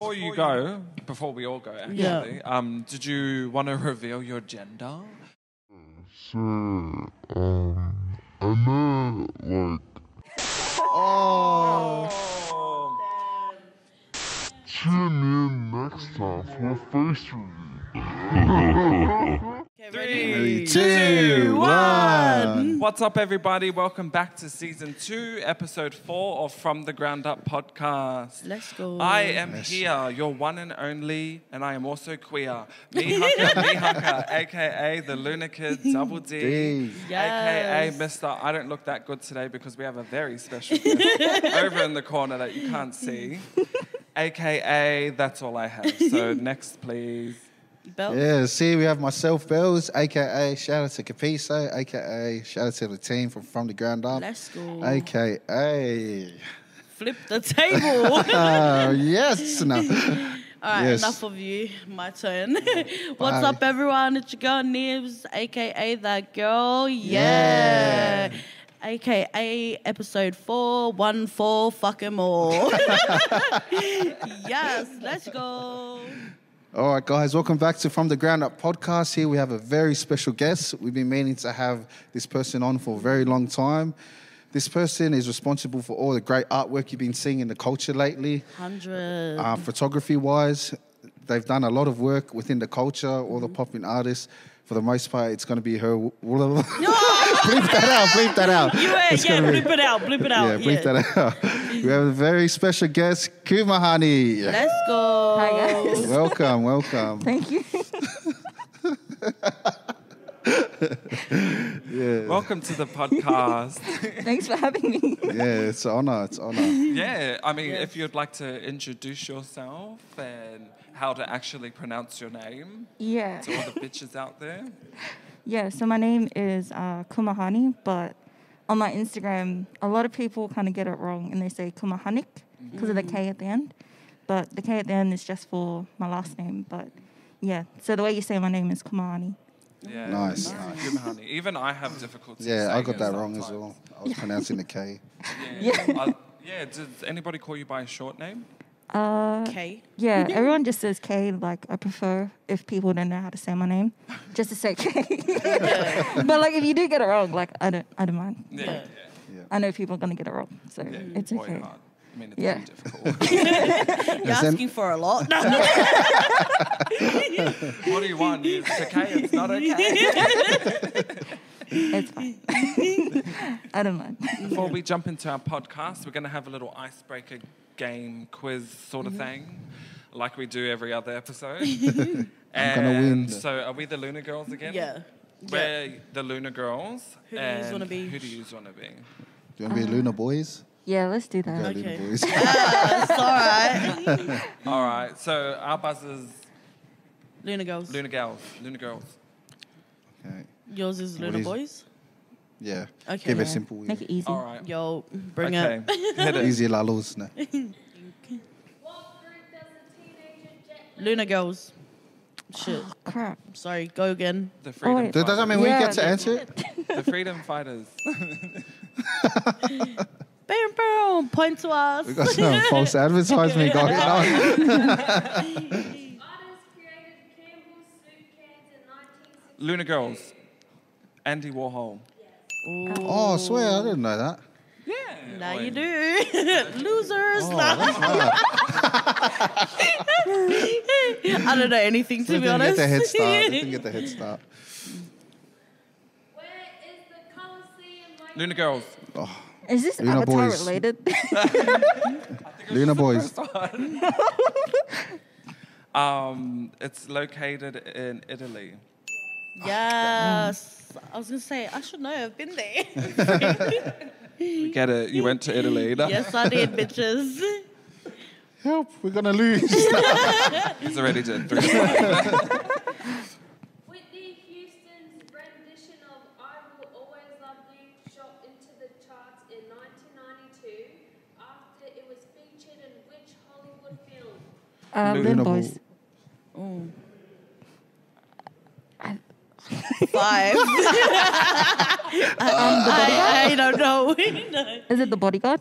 Before you go, before we all go, actually, um, did you want to reveal your gender? So, um, I'm not like Oh, tune in next time for a face review. Three, two, one. What's up, everybody? Welcome back to season two, episode four of From the Ground Up podcast. Let's go. I am here, your one and only, and I am also queer. Mihaka, Mihaka, aka the Lunar Kid Double D, Yes. aka Mr. I don't look that good today because we have a very special guest over in the corner that you can't see. AKA, that's all I have. So next, please. Belt. Yeah, see, we have myself, Pelz, aka shout out to Capiso, aka shout out to the team from From the Ground Up, Let's go. aka. Flip the table. Uh, yes, no. right, Yes. enough of you. My turn. What's up, everyone? It's your girl Nivz, aka that girl. Yeah. AKA episode four, one four, fuck 'em all. yes, let's go. All right, guys, welcome back to From the Ground Up podcast. Here we have a very special guest. We've been meaning to have this person on for a very long time. This person is responsible for all the great artwork you've been seeing in the culture lately. 100. uh, photography wise, they've done a lot of work within the culture, all the popping artists. For the most part, it's going to be her. bleep that out, bleep that out. you were, It's yeah, be- blip it out, blip it out. yeah, bleep that out. we have a very special guest, Kumehani. Let's go. Hi guys. Welcome, welcome. Thank you. Yeah, Welcome to the podcast. Thanks for having me. yeah, it's an honor, it's an honor. yeah, I mean, Yes. if you'd like to introduce yourself and how to actually pronounce your name Yeah. to all the bitches out there. Yeah, so my name is uh, Kumehani, but on my Instagram, a lot of people kind of get it wrong and they say Kumehanik because of the K mm. at the end. But the K at the end is just for my last name. But yeah, so the way you say my name is Kumehani. Yeah, Nice, yeah, nice. Even I have difficulty. Yeah, I got that wrong as well. I was pronouncing the K. Yeah. I- yeah. Does anybody call you by a short name? Uh, Okay. yeah, everyone just says K. Like, I prefer if people don't know how to say my name, just to say K. but like, if you do get it wrong, like, I don't, I don't mind. Yeah. Yeah. Yeah. I know people are gonna get it wrong, so yeah. it's Boy, okay. hard. I mean, it's Yeah. difficult. You're asking for a lot. No, no. what do you want? You- It's okay. It's not okay. It's fine. I don't mind. Before we jump into our podcast, we're going to have a little icebreaker game quiz sort Mm-hmm. of thing, like we do every other episode. I'm gonna win. So, are we the Luna Girls again? Yeah. We're the Luna Girls. Who do yous and wanna be? Who do you want to be? Do you want to be Luna Boys? Yeah, let's do that. Okay. Luna Boys. That's all right. All right. So our buzzers, Luna girls. Luna Girls, Luna Girls. Okay. Yours is What Luna is- boys. Yeah. Okay. Keep Yeah. it simple. Make it easy. All right. Yo, bring okay. it. Hit it. Easy lalos. No. What fruit does a teenager jet Luna girls. Shit. Crap. Sorry. Go again. The freedom. Oh, wait. Does that fighters. mean we get to answer it? the freedom fighters. Bam, bam. Point to us. We got some false advertisement going on. Artists created Campbell's soup cans in 1960. Luna Girls. Andy Warhol. Oh, I swear, I didn't know that. Yeah. Now wait. you do. Losers. Oh, that's hard. I don't know anything to They be didn't get the head start. They didn't get the head start. Where is the Coliseum located? Luna Girls. Is this Luna Avatar boys. related? Luna Boys. Um, it's located in Italy. Yes. I was gonna say I should know. I've been there. Get it? You went to Italy. no? yes, I did, bitches. Help, we're going to lose. He's already did three. times. Whitney Houston's rendition of I Will Always Love You shot into the charts in 1992 after it was featured in which Hollywood film? Uh, Luna Luna Boy. Boys. Five. Uh, um, I, I don't know. Is it the bodyguard?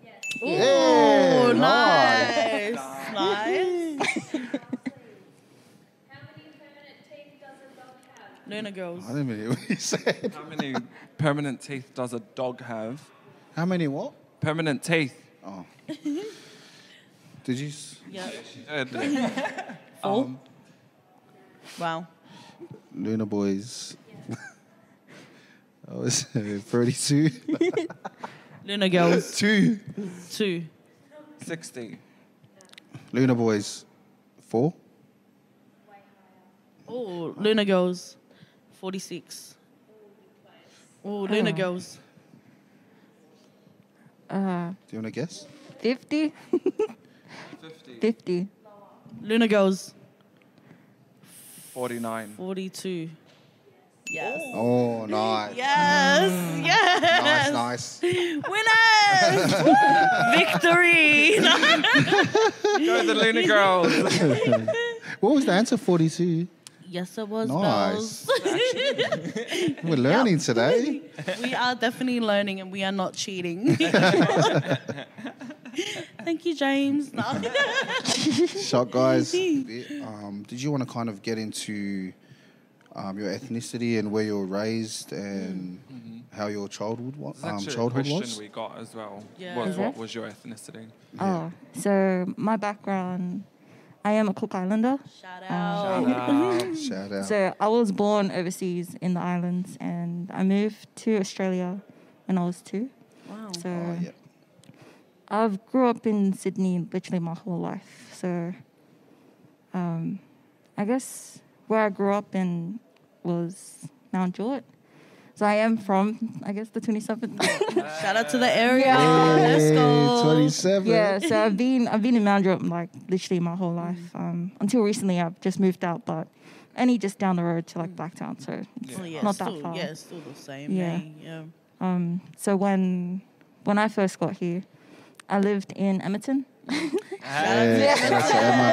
Yes. Oh, nice. nice. Nice. How many permanent teeth does a dog have? Luna girls. I didn't even hear what you said. How many permanent teeth does a dog have? How many what? Permanent teeth. Oh. Did you? s- Yeah. Good. Four. Um, wow. Luna Boys. oh, it's 32. Luna girls. Two. Two. 60. Luna Boys. Four. Oh, Luna girls. 46. Oh, Luna Oh. girls. Uh, Do you want to guess? 50? 50. 50. Luna girls. 49. 42. Yes. Oh, nice. Yes. Mm. Yes. Nice, nice. Winners! Victory! Go the Luna Girls. What was the answer? 42. yes, it was Nice. Pelz. We're learning today. we are definitely learning and we are not cheating. Thank you, James. No. Shot guys. Um, did you want to kind of get into um, your ethnicity and where you were raised and how your childhood was? Um, actually a question was? we got as well. Yeah. Was, what was your ethnicity? Oh, so my background, I am a Cook Islander. Shout Um, out. Um, Shout out. So I was born overseas in the islands and I moved to Australia when I was two. Wow. So oh, yeah. I've grew up in Sydney literally my whole life. So um, I guess where I grew up in was Mount Druitt. So I am from, I guess, the 27th. Shout out to the area. Yeah. Let's go. 27. yeah, so I've been I've been in Mount Druitt like literally my whole life. Um, until recently, I've just moved out, but only just down the road to like Blacktown. So it's Oh, yeah, not that far. Yeah, it's still the same. Yeah. eh? Yeah. Um, so when when I first got here, I lived in Emerton. Yeah, shout out to Emma.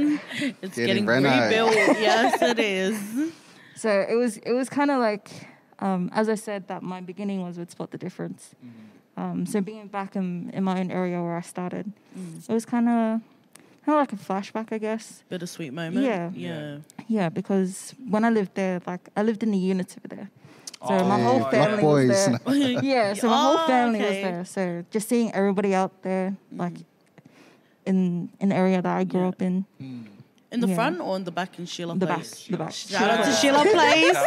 And it's Getting getting, reno. rebuilt. yes, it is. So it was it was kind of like, um, as I said, that my beginning was with Spot the Difference. Um, so being back in, in my own area where I started, it was kind of kind of like a flashback, I guess. Bittersweet moment. Yeah. Yeah. Yeah, because when I lived there, like I lived in the units over there. So my Oh, whole yeah. family Black was there. yeah, so my Oh, whole family was there. So just seeing everybody out there, mm. like in an area that I grew Yeah. up in, In the Yeah. front or in the back in Sheila the back, Place? the back. Shout out to Sheila Place.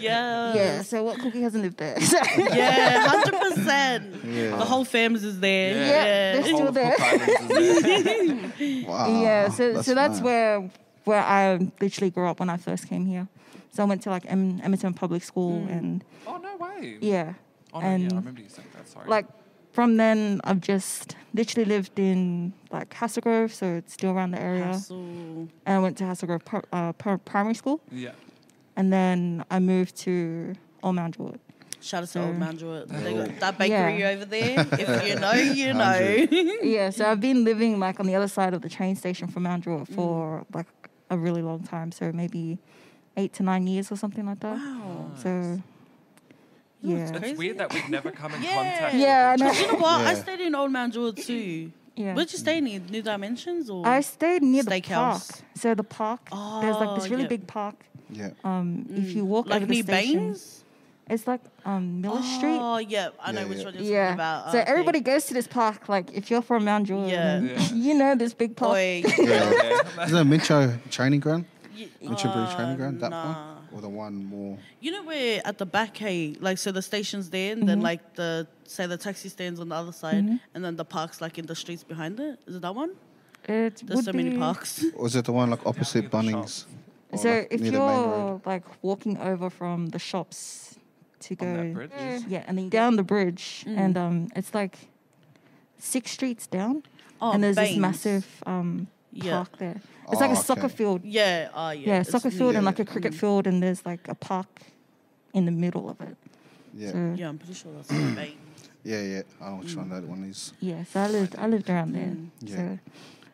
yeah. Yeah, so what cookie hasn't lived there? So- Yeah, hundred percent. Yeah. The whole fams is there. Yeah. Yeah, The they're whole still there. Cook Islands is there. Wow. yeah, so so that's mad. where where I literally grew up when I first came here. So I went to like em- Emerton Public School and Oh, no way. yeah, Oh, no, yeah, and I remember you saying that. Sorry. like from then I've just literally lived in like Hassall Grove, so it's still around the area. Hassle. And I went to Hassall Grove par- uh, par- Primary School, yeah. and then I moved to Old Mount Druitt. Shout out to Old So- Man Druitt. They got that bakery Yeah. over there. If you know, you know. yeah, so I've been living like on the other side of the train station from Mount Druitt for like a really long time, so maybe eight to nine years or something like that. wow. So yeah, crazy. It's weird that we've never come in Yeah. contact Yeah, with I know. You know what? I stayed in Old Man Druitt too. yeah. Where'd you stay near? New Dimensions or? I stayed near the Steakhouse. park. So the park, there's like this Oh, really yeah. big park. Yeah. Um, if you walk like over the near station, Baines? It's like um Miller Street. Oh, yeah. I know Yeah, which yeah. one you're Yeah. talking about. So Okay. everybody goes to this park. Like if you're from Mount Druitt, Yeah. you know this big park. Oi. Yeah. Yeah. Isn't it Mincho training ground? Y- Mincho Bridge uh, training ground? That nah. one? Or the one more? You know where at the back, hey, like so the station's there, and Mm-hmm. then like the say the taxi stands on the other side, and then the park's like in the streets behind it. Is it that one? It There's would so many parks. Or is it the one like opposite Bunnings? So like, if near the main road? you're like walking over from the shops to go, On that bridge? Mm. yeah, and then down the bridge, mm. and um, it's like six streets down, Oh, and there's this massive um Yeah. park there. It's ah, like Oh, a soccer okay. field. Yeah, oh yeah. Yeah, soccer near- field and like a cricket field, and there's like a park in the middle of it. Yeah. So, Yeah, I'm pretty sure that's the Baines. Yeah, yeah. I know which one mm. that one is. Yeah, so I lived I lived around there. Yeah. So,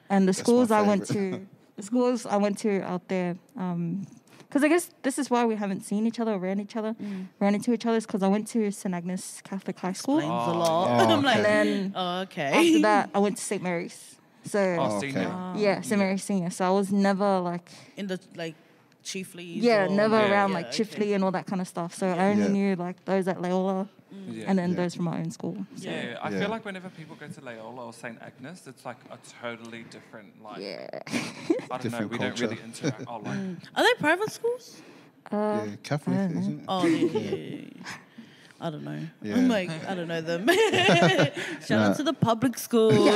and the That's schools I went to, the schools I went to out there, um, because I guess this is why we haven't seen each other or ran each other, mm. ran into each other, Is because I went to St Agnes Catholic High School. Explains a Oh, lot. yeah. I'm like, Okay. And then oh, okay. after that, I went to St Mary's. So Oh, okay. Oh, yeah, St Mary's Senior. So I was never like In the like Chifley. yeah, never Yeah. around Yeah, like okay. Chifley and all that kind of stuff. So I only Yeah. knew like those at Loyola Yeah. and then Yeah. those from my own school. So, Yeah, I Yeah. feel like whenever people go to Loyola or St. Agnes, it's like a totally different, like, yeah. I don't Different know, we culture. don't really interact. Oh, like, Are they private schools? Uh, yeah, Catholic, I don't know. isn't it? Oh, yeah, yeah, yeah, yeah. I don't know. Yeah. I'm like, I don't know them. Shout Nah. out to the public schools.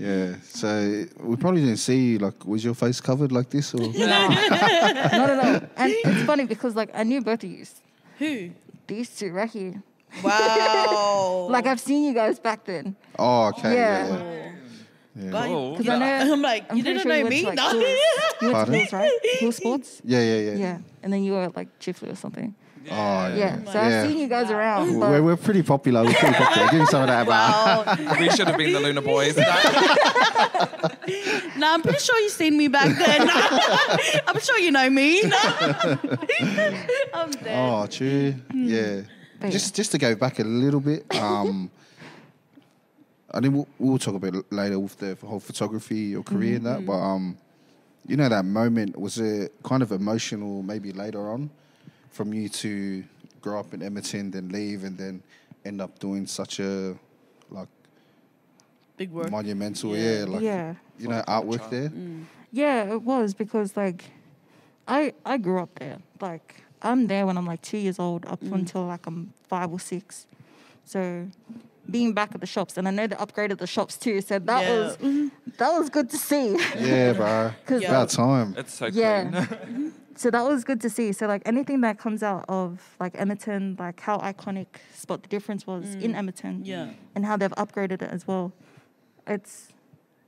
Yeah. So we probably didn't see like was your face covered like this or Not at all. And it's funny because like I knew both of you. Who? These two right here. Wow. Like I've seen you guys back then. Oh, okay. Yeah. Yeah. yeah. yeah. Bye. Because I know I'm like, I'm you didn't sure know me? went No. to. You went to Pardon? schools, right? Cool sports? Yeah, yeah, yeah. Yeah. And then you were like Chifley or something. Oh, yeah. Yeah. So Yeah. I've seen you guys around. We're, we're pretty popular. We're pretty popular. Give me some of that. Wow. Wow. we should have been the Luna Boys. nah, I'm pretty sure you've seen me back then. I'm sure you know me. I'm dead. Oh, true. Yeah. But Just just to go back a little bit. Um, I think we'll, we'll talk about it later with the whole photography or career and that. But um, you know that moment was it kind of emotional? Maybe later on, from you to grow up in Emerton, then leave, and then end up doing such a like Big work. monumental, Yeah. yeah, like yeah. you know artwork there. Mm. Yeah, it was because like I I grew up there. Like I'm there when I'm like two years old up mm. until like I'm five or six. So being back at the shops and I know they upgraded the shops too. So that Yeah. was that was good to see. Yeah, bro. 'Cause, About time. it's so Yeah. clean. So that was good to see. So like anything that comes out of like Emerton, like how iconic Spot the Difference was mm. in Emerton. Yeah. And how they've upgraded it as well. It's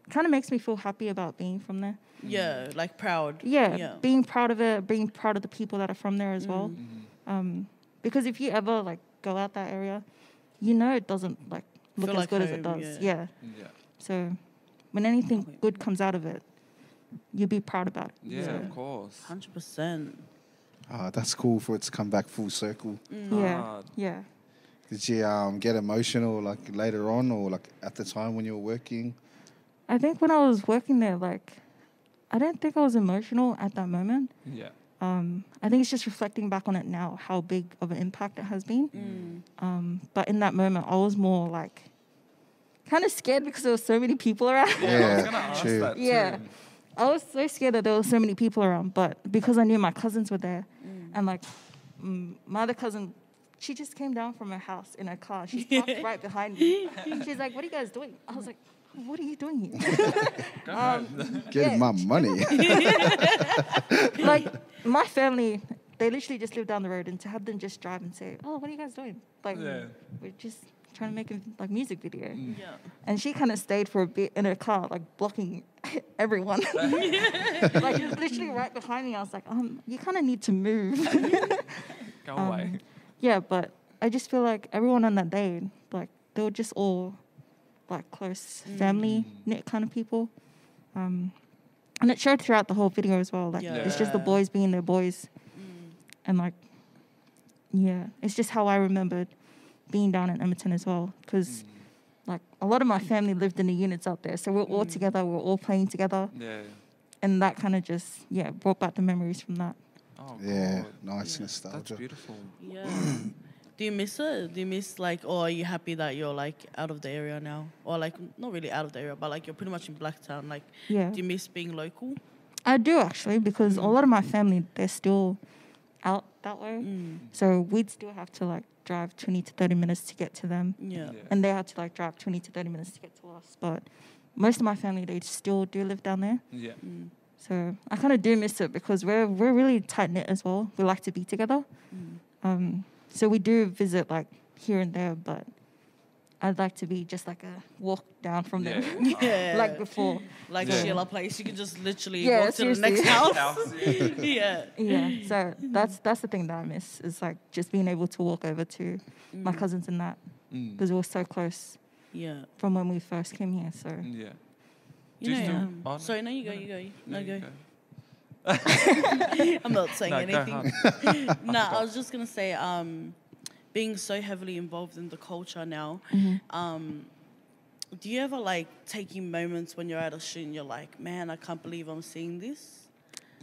kind of makes me feel happy about being from there. Yeah, like proud. yeah, Yeah. being proud of it, being proud of the people that are from there as mm. well. Mm-hmm. Um, because if you ever like go out that area, you know it doesn't like look Feel as like good as it does. yeah. Yeah. yeah. So when anything good comes out of it, you be proud about it. Yeah, So, of course. 100%. Ah, that's cool for it to come back full circle. yeah, Hard. yeah. Did you um, get emotional like later on or like at the time when you were working? I think when I was working there, like, I don't think I was emotional at that moment. Yeah. Um, I think it's just reflecting back on it now how big of an impact it has been. Um, but in that moment, I was more like kind of scared because there were so many people around. I was Yeah, gonna ask true. that too. Yeah. I was so scared that there were so many people around, but because I knew my cousins were there, and like mm, my other cousin, she just came down from her house in her car. She's parked right behind me. She's like, "What are you guys doing?" I was like, "What are you doing here?" Go. Getting Yeah. my money. like my family, they literally just live down the road, and to have them just drive and say, "Oh, what are you guys doing?" Like Yeah. we're just trying to make a like music video. Yeah. And she kind of stayed for a bit in her car, like blocking everyone. like just literally right behind me. I was like, um, you kind of need to move. Go Um, away. yeah, but I just feel like everyone on that day, like they were just all like close mm. family knit kind of people. Um, and it showed throughout the whole video as well. Like it's just the boys being their boys, mm. and like, yeah, it's just how I remembered being down in Emerton as well. Because mm. like a lot of my family lived in the units out there, so we're all together, we're all playing together, Yeah. and that kind of just yeah brought back the memories from that. Oh, yeah, God. nice That's nostalgia. beautiful. Yeah. Do you miss it? Do you miss like, or are you happy that you're like out of the area now, or like not really out of the area, but like you're pretty much in Blacktown? Like, Yeah. do you miss being local? I do actually because a lot of my family they're still out that way, Mm. so we'd still have to like drive twenty to thirty minutes to get to them, Yeah. Yeah. and they had to like drive twenty to thirty minutes to get to us. But most of my family they still do live down there, Yeah. Mm. so I kind of do miss it because we're we're really tight knit as well. We like to be together, um, so we do visit like here and there, but. I'd like to be just like a walk down from them, Yeah. Yeah. like before. Like Yeah. Sheila Place, you can just literally Yeah, walk to the next house. House, yeah. yeah. Yeah, so that's that's the thing that I miss is like just being able to walk over to my cousins and that Mm. because we were so close Yeah. from when we first came here. So Yeah. You Do you know, still- um, oh, no. you go, you go. No, you go. I'm not saying No, anything. no, I was just gonna say, um, being so heavily involved in the culture now, Mm-hmm. um, do you ever like taking moments when you're at a shoot and you're like, man, I can't believe I'm seeing this?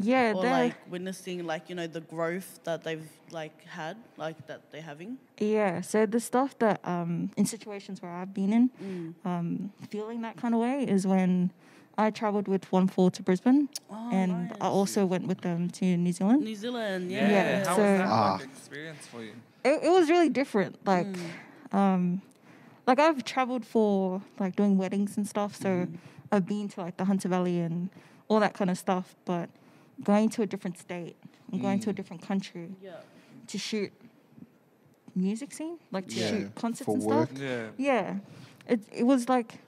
Yeah, Or there- like witnessing like, you know, the growth that they've like had, like that they're having? Yeah, so the stuff that um, in situations where I've been in, Mm. um, feeling that kind of way is when I traveled with One Four to Brisbane, Oh, and I also went with them to New Zealand. New Zealand, Yeah. yeah. Yeah, How so- was that Ah. like experience for you? It, it was really different. Like, Mm. um, like I've traveled for like doing weddings and stuff, so Mm. I've been to like the Hunter Valley and all that kind of stuff. But going to a different state and going to a Mm. different country Yeah. to shoot music scene, like to Yeah, shoot concerts for and work. stuff. Yeah. Yeah, it it was like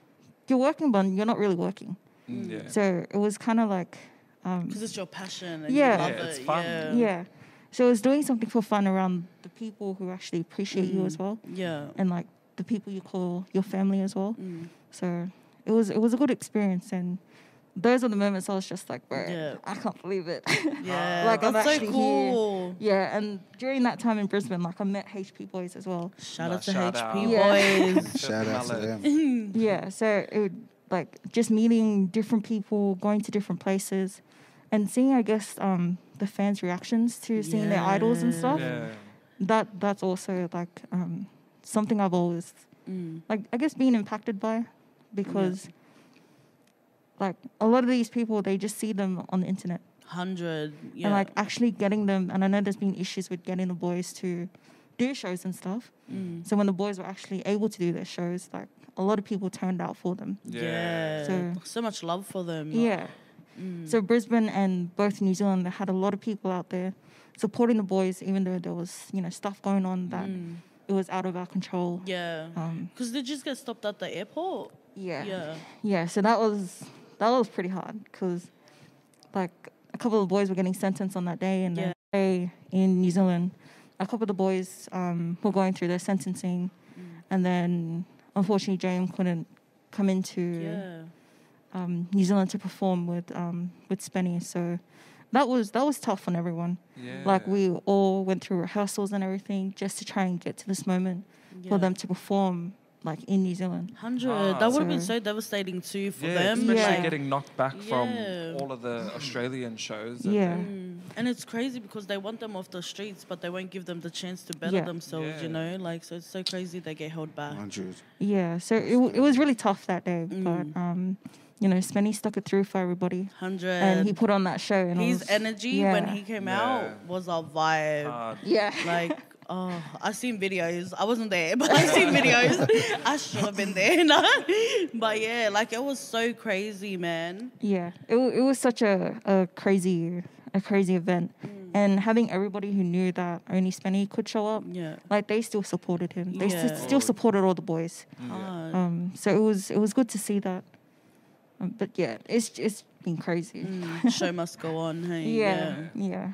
you're working, but you're not really working. Mm, Yeah. So it was kind of like, um, Because it's your passion and Yeah. you love Yeah, it. fun. Yeah. yeah. So it was doing something for fun around the people who actually appreciate you as Mm. well, Yeah. and like the people you call your family as well. Mm. So it was it was a good experience, and those are the moments I was just like, bro, Yeah. I can't believe it. Yeah. Like, I'm That's so actually here. cool. yeah, and during that time in Brisbane, like I met HP boys as well. Shout Nah, out to shout HP out. Yeah. boys. Shout out to them. Yeah, so it would like just meeting different people, going to different places, and seeing, I guess, um, the fans' reactions to seeing their idols and stuff. Yeah. That that's also like um, something I've always Mm. like I guess being impacted by, because like a lot of these people they just see them on the internet Hundred. Yeah. and like actually getting them. And I know there's been issues with getting the boys to do shows and stuff. Mm. So when the boys were actually able to do their shows, like a lot of people turned out for them. Yeah. So- So, much love for them. Yeah. Mm. So Brisbane and both New Zealand, they had a lot of people out there supporting the boys, even though there was you know stuff going on that Mm. it was out of our control. Yeah. Um, Because they just get stopped at the airport. yeah. Yeah. Yeah, So that was that was pretty hard because like a couple of the boys were getting sentenced on that day, and Yeah. then in New Zealand, a couple of the boys um, were going through their sentencing, Mm. and then unfortunately James couldn't come into Yeah. um, New Zealand to perform with um, with Spenny. So that was that was tough on everyone. Yeah. Like we all went through rehearsals and everything just to try and get to this moment for them to perform like in New Zealand. Hundred. Ah. that would have been So- so devastating too for yeah, them. especially Yeah. getting knocked back from all of the Australian shows. that Yeah. Mm. And it's crazy because they want them off the streets, but they won't give them the chance to better Yeah. themselves. Yeah. You know, like so it's so crazy they get held back. 100. Yeah, so it, w- it was really tough that day, Mm. but um, you know, Spenny stuck it through for everybody, Hundred. and he put on that show. And his was- energy when he came Yeah. out was a vibe. Hard. yeah, like oh i seen videos i wasn't there but I've seen videos i should have been there no? but yeah like it was so crazy man yeah, it it was such a, a crazy a crazy event, Mm. and having everybody who knew that only Spenny could show up, yeah like they still supported him. They s- Yeah. still supported all the boys. hard. Um, so it was it was good to see that. Um, but yeah, it's it's been crazy. Mm, show must go on hey Yeah, yeah,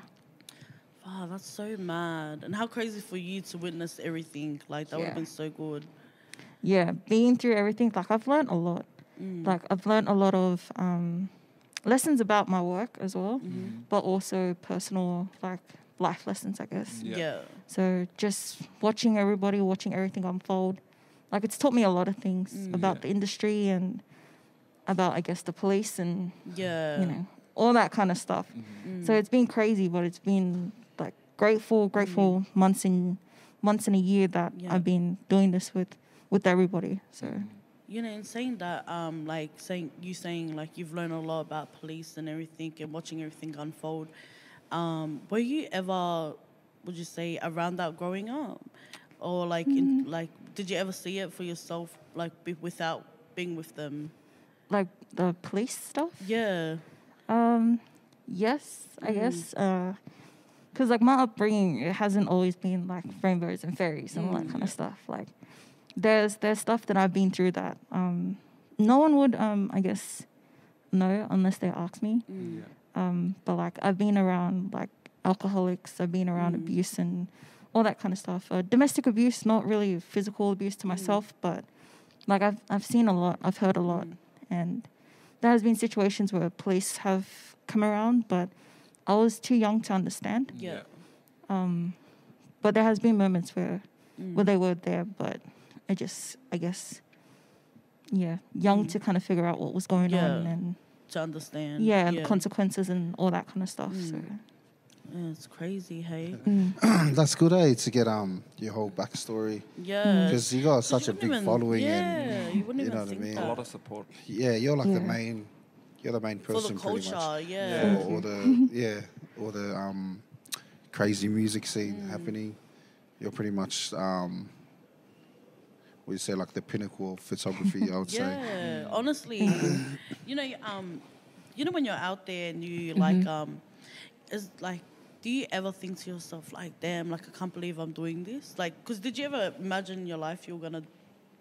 Wow, that's so mad and how crazy for you to witness everything like that would have been so good yeah. Being through everything, like I've learned a lot. Mm. Like I've learned a lot of um, lessons about my work as well, Mm-hmm. but also personal like life lessons, I guess. Yeah. yeah So just watching everybody, watching everything unfold, like it's taught me a lot of things Mm. about Yeah. the industry and about I guess the police and yeah you know all that kind of stuff. Mm. So it's been crazy, but it's been grateful, grateful months in months in a year that Yeah. I've been doing this with with everybody. So You know, in saying that, um, like saying you saying like you've learned a lot about police and everything and watching everything unfold. Um, were you ever, would you say, around that growing up, or like, in, like, did you ever see it for yourself, like, be, without being with them? like the police stuff. Yeah. Um, yes, I Mm. guess. Uh 'cause like my upbringing, it hasn't always been like rainbows and fairies and all that Mm. kind of stuff. Like, there's there's stuff that I've been through that um, no one would um, I guess, know unless they ask me. Mm. Um, but like I've been around like alcoholics, I've been around Mm. abuse and all that kind of stuff. Uh, domestic abuse, not really physical abuse to Mm. myself, but like I've I've seen a lot, I've heard a lot, Mm. and there has been situations where police have come around, but I was too young to understand. Yeah. Um, but there has been moments where Mm. where they were there, but I just I guess yeah, young to kind of figure out what was going on and To understand. yeah, and the consequences and all that kind of stuff. So Yeah, it's crazy, hey. mm. That's good, eh? To get um your whole backstory Yeah. because you got such a big even- following, yeah, and you wouldn't you know even what I think mean? that. A lot of support. yeah, you're like the main, you're the main for person the pretty culture, much. yeah. For all the yeah, or the um crazy music scene Mm. happening. You're pretty much um. What you say, like the pinnacle of photography? I would say. Yeah, honestly, you know, um, you know when you're out there and you Mm-hmm. like, um, is like, do you ever think to yourself like, damn, like I can't believe I'm doing this? Like, cause did you ever imagine in your life you were gonna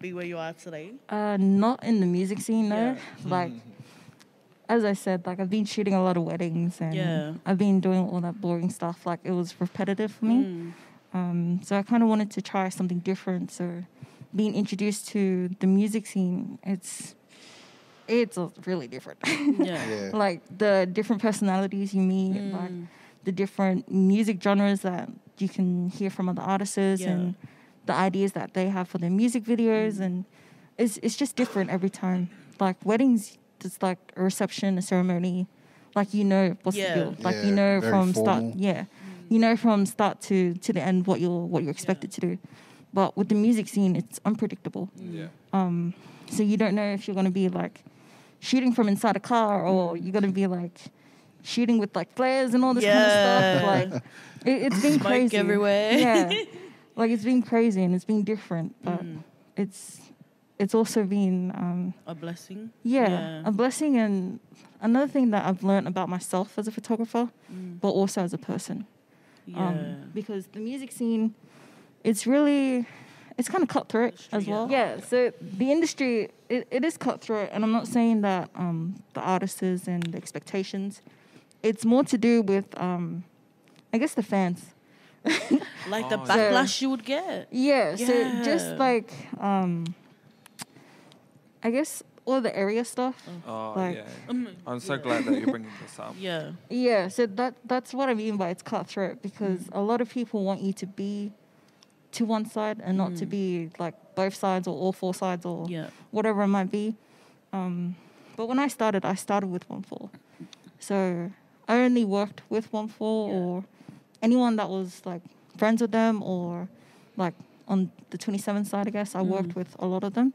be where you are today? Uh, not in the music scene, no. Yeah. Like, as I said, like I've been shooting a lot of weddings and Yeah. I've been doing all that boring stuff. Like it was repetitive for me. Mm. Um, so I kind of wanted to try something different. So being introduced to the music scene, it's it's really different. Yeah. Yeah. like the different personalities you meet, like Mm. the different music genres that you can hear from other artists Yeah. and the ideas that they have for their music videos Mm. and it's it's just different every time. Like weddings, it's like a reception, a ceremony, like you know what's Yeah. the deal. Like you know from formal. start, yeah, you know from start to to the end what you're what you're expected to do. But with the music scene, it's unpredictable. Yeah. Um, so you don't know if you're gonna be like shooting from inside a car or you're gonna be like shooting with like flares and all this kind of stuff. Like it, it's been Smoke crazy everywhere. Yeah, like it's been crazy and it's been different, but Mm. it's it's also been um, A blessing. yeah, Yeah. a blessing and another thing that I've learned about myself as a photographer, Mm. but also as a person. Yeah. Um, because the music scene, it's really, it's kind of cutthroat Industry, as well. yeah. Yeah. So the industry, it, it is cutthroat, and I'm not saying that um, the artists and the expectations. It's more to do with, um, I guess, the fans. like the Oh, yeah. backlash you would get. Yeah. So just like, um, I guess all the area stuff. Oh, Like- yeah. Um, I'm so yeah. glad that you're bringing this up. Yeah. Yeah, so that that's what I mean by it's cutthroat because a lot of people want you to be to one side and not to Mm. be like both sides or all four sides or Yeah. whatever it might be. Um, but when I started, I started with one four, so I only worked with one four Yeah. or anyone that was like friends with them or like on the twenty seven side. I guess I worked Mm. with a lot of them,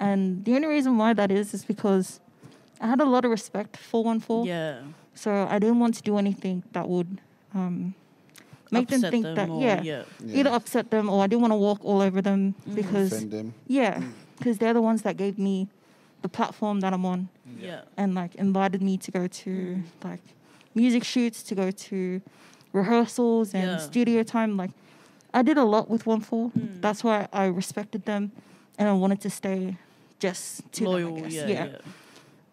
and the only reason why that is is because I had a lot of respect for one four. Yeah. So I didn't want to do anything that would um, make them think them that or- yeah, yeah. either upset them or I didn't want to walk all over them Mm. because Offend them. yeah, because they're the ones that gave me the platform that I'm on Yeah. and like invited me to go to Mm. like music shoots, to go to rehearsals and Yeah. studio time. Like I did a lot with One Four. Mm. That's why I respected them and I wanted to stay just to them, I Loyal. guess. yeah, yeah.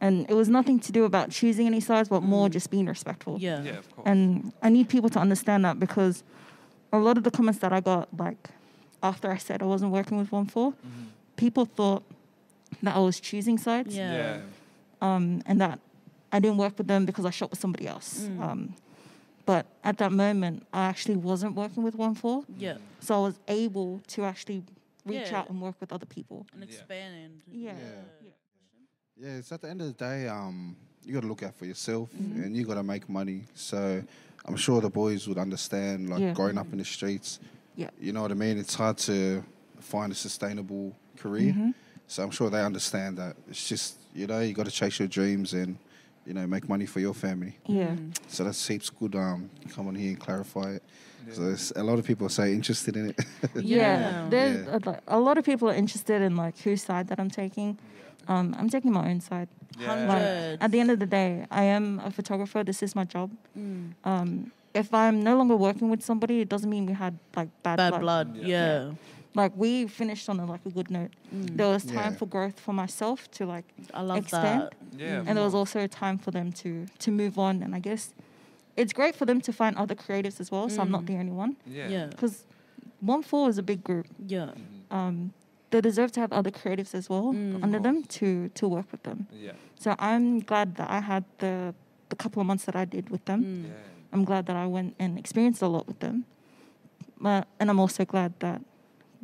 And it was nothing to do about choosing any sides, but more Mm. just being respectful. Yeah. Yeah, of course. And I need people to understand that because a lot of the comments that I got, like after I said I wasn't working with One Four, Mhm. people thought that I was choosing sides, Yeah. yeah. um, and that I didn't work with them because I shot with somebody else. Mm. Um, but at that moment, I actually wasn't working with One Four, Yeah. so I was able to actually reach Yeah. out and work with other people. And Yeah. expand. Yeah. Yeah. Yeah, it's at the end of the day, um, you got to look out for yourself Mm-hmm. and you got to make money. So I'm sure the boys would understand, like Yeah. growing up in the streets. Yeah. You know what I mean? It's hard to find a sustainable career. Mhm. So I'm sure they understand that. It's just, you know, you got to chase your dreams and, you know, make money for your family. Yeah. Mm. So that's heaps good. Um, come on here and clarify it. So there's a lot of people say interested in it. Yeah, Yeah. there's Yeah. A, a lot of people are interested in like whose side that I'm taking. Um, I'm taking my own side. Yeah. Like Hundred. at the end of the day, I am a photographer. This is my job. Mm. Um, if I'm no longer working with somebody, it doesn't mean we had like bad, Bad blood. blood. Yeah. Yeah. Like we finished on a, like a good note. Mm. There was time Yeah. for growth for myself to like, I love expand. that. Yeah. and there was also a time for them to to move on. And I guess it's great for them to find other creatives as well. So I'm not Mm. the only one Yeah. Yeah. because one four is a big group. Yeah. Mhm. um, they deserve to have other creatives as well Mm. under them to to work with them. Yeah. So I'm glad that I had the the couple of months that I did with them. Mm. Yeah. I'm glad that I went and experienced a lot with them. But and I'm also glad that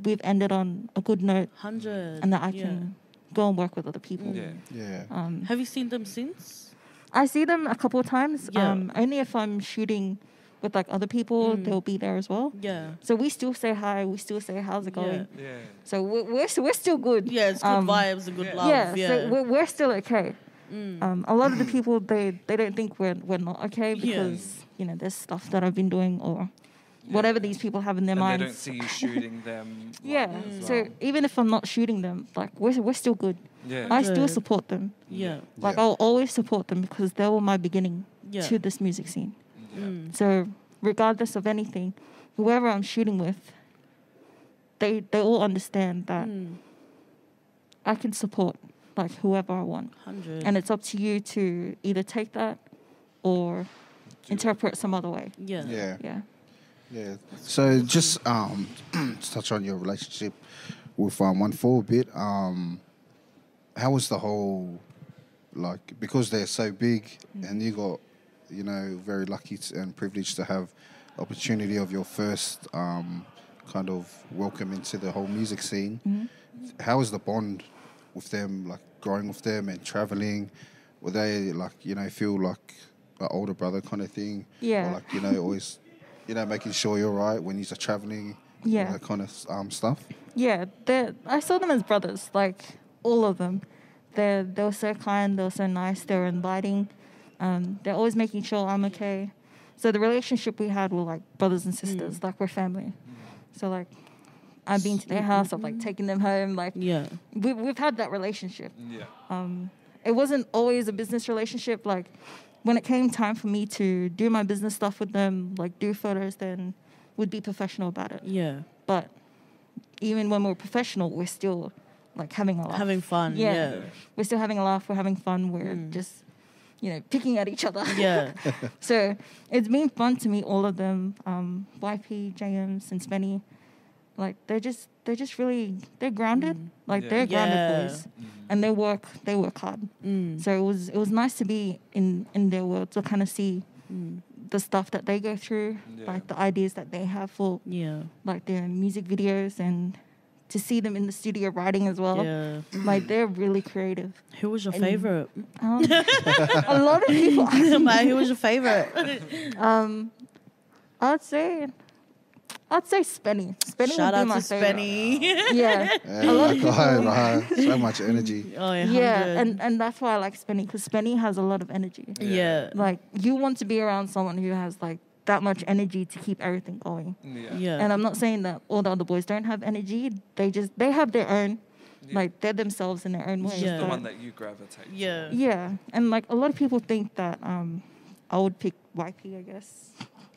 we've ended on a good note Hundred. and that I yeah. can go and work with other people. Yeah. Yeah. Um, Have you seen them since? I see them a couple of times. Yeah. Um, only if I'm shooting with like other people, Mm. they'll be there as well. Yeah. So we still say hi. We still say how's it going. Yeah. yeah. So we're, we're we're still good. Yeah, it's good Um, vibes and good yeah. love. yeah, Yeah. so we're, we're still okay. Mm. Um, a lot of the people they they don't think we're we're not okay Yeah. because you know there's stuff that I've been doing or whatever these people have in their And they don't see you shooting them. like, yeah. as So even if I'm not shooting them, like we're we're still good. yeah. I still support them. yeah. Like Yeah. I'll always support them because they were my beginning Yeah. to this music scene. yeah. Mm. So regardless of anything, whoever I'm shooting with, they they all understand that Mm. I can support like whoever I want, 100. and it's up to you to either take that or Do interpret some other way. yeah. Yeah. Yeah. Yeah. So just um, to touch on your relationship with um, One Four a bit. Um, how was the whole like because they're so big and you got you know very lucky t- and privileged to have opportunity of your first um, kind of welcome into the whole music scene. How was the bond with them? Like growing with them and traveling. Were they like you know feel like an older brother kind of thing? Yeah. Or like you know always you know making sure you're right when you're traveling. all Yeah. That kind of um, stuff. Yeah, they I saw them as brothers, like all of them. They're they were so kind, they were so nice, they were inviting. Um, they're always making sure I'm okay. So the relationship we had were like brothers and sisters, like we're family. So like I've been to their house, I've like taken them home, like Yeah. we we've had that relationship. Yeah. Um, it wasn't always a business relationship. Like when it came time for me to do my business stuff with them, like do photos, then we'd be professional about it. Yeah. But even when we're professional, we're still like having a laugh. Having fun. yeah. Yeah. we're still having a laugh. We're having fun. We're Mm. just, you know, picking at each other. Yeah. so it's been fun to meet all of them. Um, YP, JMs, and Spenny. Like they're just they're just really they're grounded. Like Yeah. they're grounded Yeah. boys, and they work they work hard. Mm. So it was it was nice to be in in their world to kind of see Mm. the stuff that they go through, Yeah. like the ideas that they have for Yeah. like their music videos and to see them in the studio writing as well. Yeah. Like they're really creative. Who was your And- favorite? Um, a lot of people. Mate, who was your favorite? Um, I'd say, I'd say Spenny. Spenny Shout would be out my to favorite. Spenny. Yeah, Yeah, a lot of like, people. so much energy. oh yeah. Yeah, 100. and and that's why I like Spenny because Spenny has a lot of energy. yeah. Like you want to be around someone who has like that much energy to keep everything going. Yeah. Yeah. And I'm not saying that all the other boys don't have energy. They just they have their own, Yeah. like they're themselves in their own way. Yeah. the one that you gravitate. to. yeah. Yeah, and like a lot of people think that um, I would pick YP, I guess.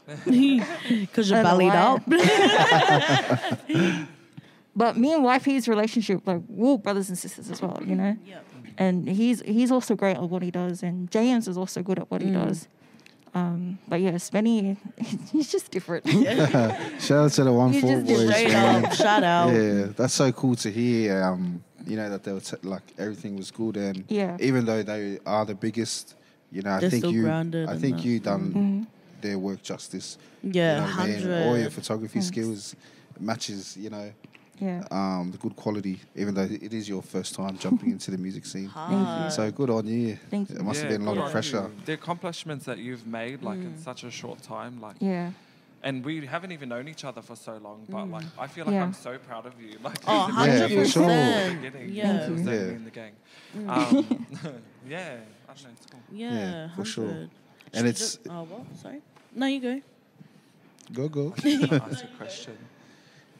Because you're I bellied up. But me and YP's relationship, like we're brothers and sisters as well, you know. yeah. And he's he's also great at what he does, and James is also good at what he Mm. does. Um, but yeah, Spenny, he's just different. Shout out to the One You Four boys. Man. up. Shout out. Yeah, that's so cool to hear. Um, you know that they were t- like everything was good, and Yeah. even though they are the biggest, you know, I They're think you, grounded I think that. you done Mhm. Their work justice. Yeah. you know I mean? Hundred. All your photography Thanks. skills matches, you know, Yeah. um, the good quality. Even though it is your first time jumping into the music scene, Hard. so good on you. Thank you. It must have been a lot of pressure. you. The accomplishments that you've made, like in Mm. such a short time, like, Yeah. and we haven't even known each other for so long, but like, I feel like Mm. Yeah. I'm so proud of you. Like, Oh, 100%. sure. Yeah. you know, Thank yeah. Yeah. in the gang. Um, yeah, I don't know, it's cool. Yeah, Yeah, for sure. And Should it's ju- oh, what? Sorry. No, you go. go go. Ask a question.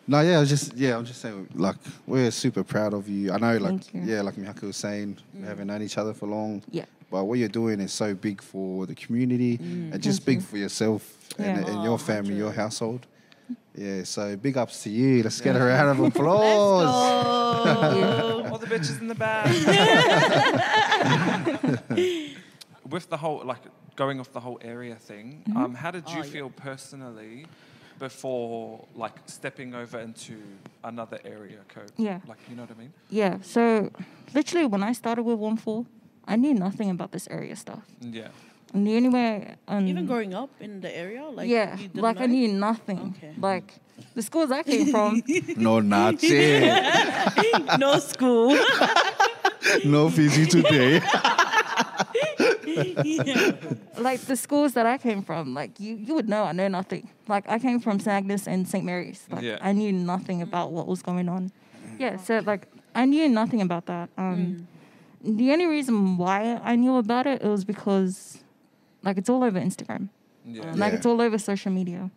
No, yeah, I was just yeah, I'm just saying like we're super proud of you. I know, like Thank you. yeah, like Mihaka was saying, we mm. haven't known each other for long, Yeah. but what you're doing is so big for the community mm. and just Thank big you. for yourself and, Yeah. and Oh, your family, your household. Yeah, so big ups to you. Let's get a round of applause. Oh. All the bitches in the back. With the whole, like, going off the whole area thing, um, how did you Oh, yeah. feel personally before, like, stepping over into another area code? Yeah. Like, you know what I mean? Yeah. So literally, when I started with One Four, I knew nothing about this area stuff. Yeah. And the only way, um, Even growing up in the area, like yeah, you didn't like I knew nothing. Okay. Like the schools I came from, no Nazi. no school. no Fiji today. Yeah. like the schools that I came from, like you, you would know I know nothing. Like I came from St. Agnes and St. Mary's. Like Yeah. I knew nothing about what was going on. Yeah, so like I knew nothing about that. Um, The only reason why I knew about it, it was because like it's all over Instagram. Yeah. Like Yeah. it's all over social media.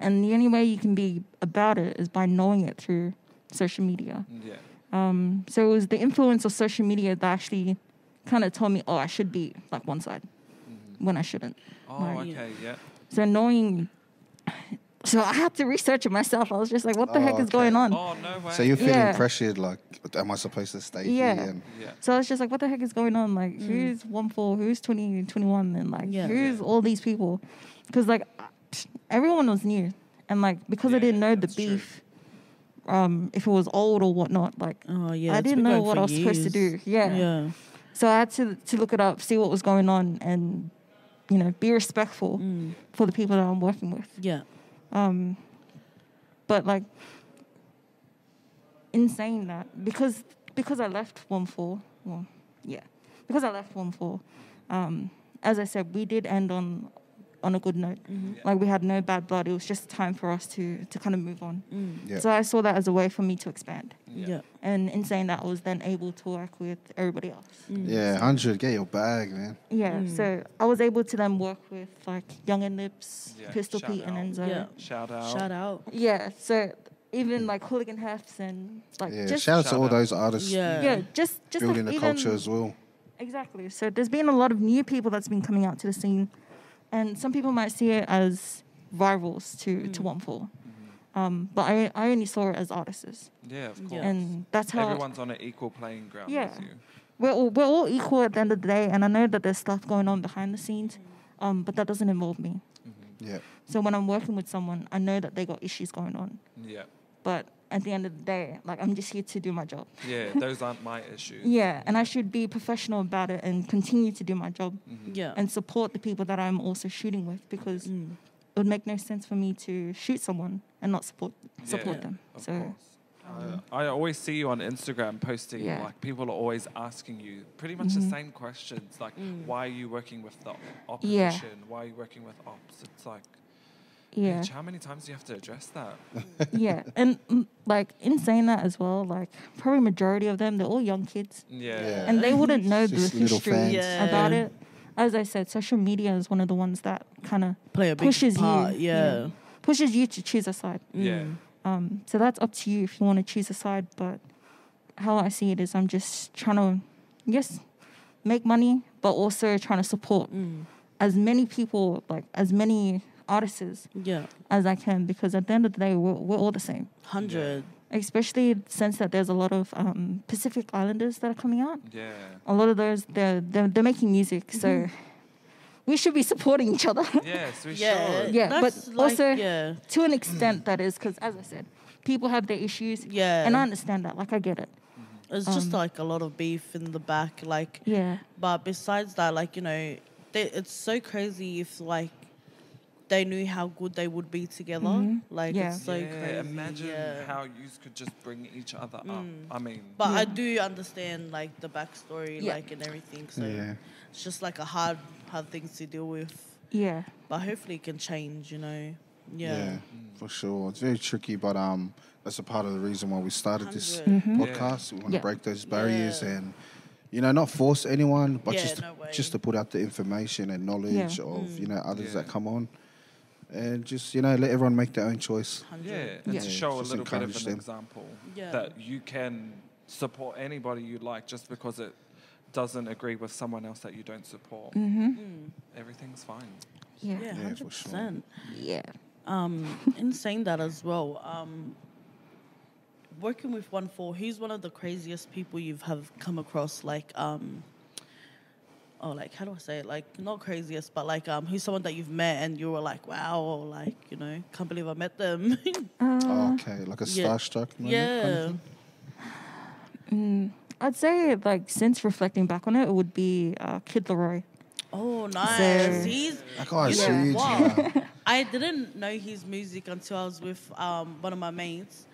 And the only way you can be about it is by knowing it through social media. Yeah. Um, so it was the influence of social media that actually kind of told me, oh, I should be like one side when I shouldn't. Oh, Right. okay. Yeah. So knowing, so I had to research it myself. I was just like, what the Oh, heck is okay. going on? Oh no way. so you're feeling Yeah. pressured, like, am I supposed to stay Yeah. here? And, Yeah. So I was just like, what the heck is going on? Like, who's one four? Who's 20, 21? And like, Yeah. who's all these people? Because like, everyone was new, and like because I didn't know the that's true. beef, um, if it was old or whatnot, like Oh yeah. I didn't know what I was supposed to do. Yeah. Yeah. So I had to to look it up, see what was going on, and you know, be respectful for the people that I'm working with. Yeah. Um, but like, in saying that, because because I left one four, well, yeah, because I left one four, um, as I said, we did end on on a good note. Mm-hmm. Like we had no bad blood. It was just time for us to to kind of move on. Mm. yeah. So I saw that as a way for me to expand. Yeah. And in saying that, I was then able to work with everybody else. Mm. Mm. yeah, 100, get your bag, man. Yeah, so I was able to then work with like Youngn Lipz, Yeah, Pistol shout Pete, and. Enzo. Yeah. Shout out. Shout out. Yeah, so even like Hooligan Hefs and like Yeah, just shout out to all out. those artists Yeah. yeah, just just building like the even, culture as well. Exactly. So there's been a lot of new people that's been coming out to the scene, and some people might see it as rivals to to One Four, um, but I I only saw it as artists, Yeah, of course. Yeah. and that's how Everyone's on an equal playing ground Yeah. with you. we're all, we're all equal at the end of the day, and I know that there's stuff going on behind the scenes, um, but that doesn't involve me. Yeah. So when I'm working with someone, I know that they got issues going on, Yeah. but at the end of the day, like I'm just here to do my job. Yeah, those aren't my issues. Yeah, and I should be professional about it and continue to do my job mm-hmm. Yeah. and support the people that I'm also shooting with because Mm. it would make no sense for me to shoot someone and not support support Yeah, them. Of So course. Um, I, I always see you on Instagram posting, Yeah. like, people are always asking you pretty much the mm-hmm. same questions. Like, mm. why are you working with the opposition? Why are you working with ops? It's like, yeah, bitch, how many times do you have to address that? yeah, and mm, like in saying that as well, like probably majority of them they're all young kids Yeah. Yeah. and they wouldn't know the Just little history. Yeah. about it. As I said, social media is one of the ones that kind of Play a big pushes part. you, Yeah. pushes you to choose a side. Yeah. Um, so that's up to you if you want to choose a side. But how I see it is, I'm just trying to, yes, make money, but also trying to support as many people, like as many artists Yeah. as I can, because at the end of the day, we're, we're all the same. Hundred. Especially since that there's a lot of um, Pacific Islanders that are coming out. Yeah. A lot of those, they're they're, they're making music, so we should be supporting each other. Yes, we Yeah. should. Yeah, but like- also- yeah. to an extent, that is because, as I said, people have their issues. Yeah. And I understand that. Like, I get it. It's just um, like a lot of beef in the back, like. Yeah. But besides that, like you know, they, it's so crazy if like they knew how good they would be together. Mhm. Like Yeah. it's so yeah, crazy. imagine yeah. how you could just bring each other up. Mm. I mean, But I do understand like the backstory, Yeah. like and everything. So Yeah. it's just like a hard, hard thing to deal with. Yeah. But hopefully it can change. You know. Yeah, Yeah. for sure. It's very tricky, but um, that's a part of the reason why we started this 100. Mhm. podcast. We want to Yeah. break those barriers Yeah. and, you know, not force anyone, but Yeah, just no way. just to put out the information and knowledge of Mm. you know others Yeah. that come on, and just you know let everyone make their own choice. 100. yeah, and Yeah. to show a Just little bit of an them. example Yeah. that you can support anybody you like just because it doesn't agree with someone else that you don't support. Mm-hmm. Mm. Everything's fine. Yeah. Yeah, Yeah, hundred sure. percent. Yeah. Um, in saying that as well, um, working with one four, who's one of the craziest people you've have come across? Like, um, oh, like how do I say it? Like not craziest, but like um, who's someone that you've met and you were like, wow, or like you know, can't believe I met them. Uh, okay, like a yeah. starstruck moment. kind of yeah, mm, I'd say, like, since reflecting back on it, it would be uh, Kid Laroi. Oh, nice. So- He's. That guy's you know huge. what? I didn't know his music until I was with um, one of my mates,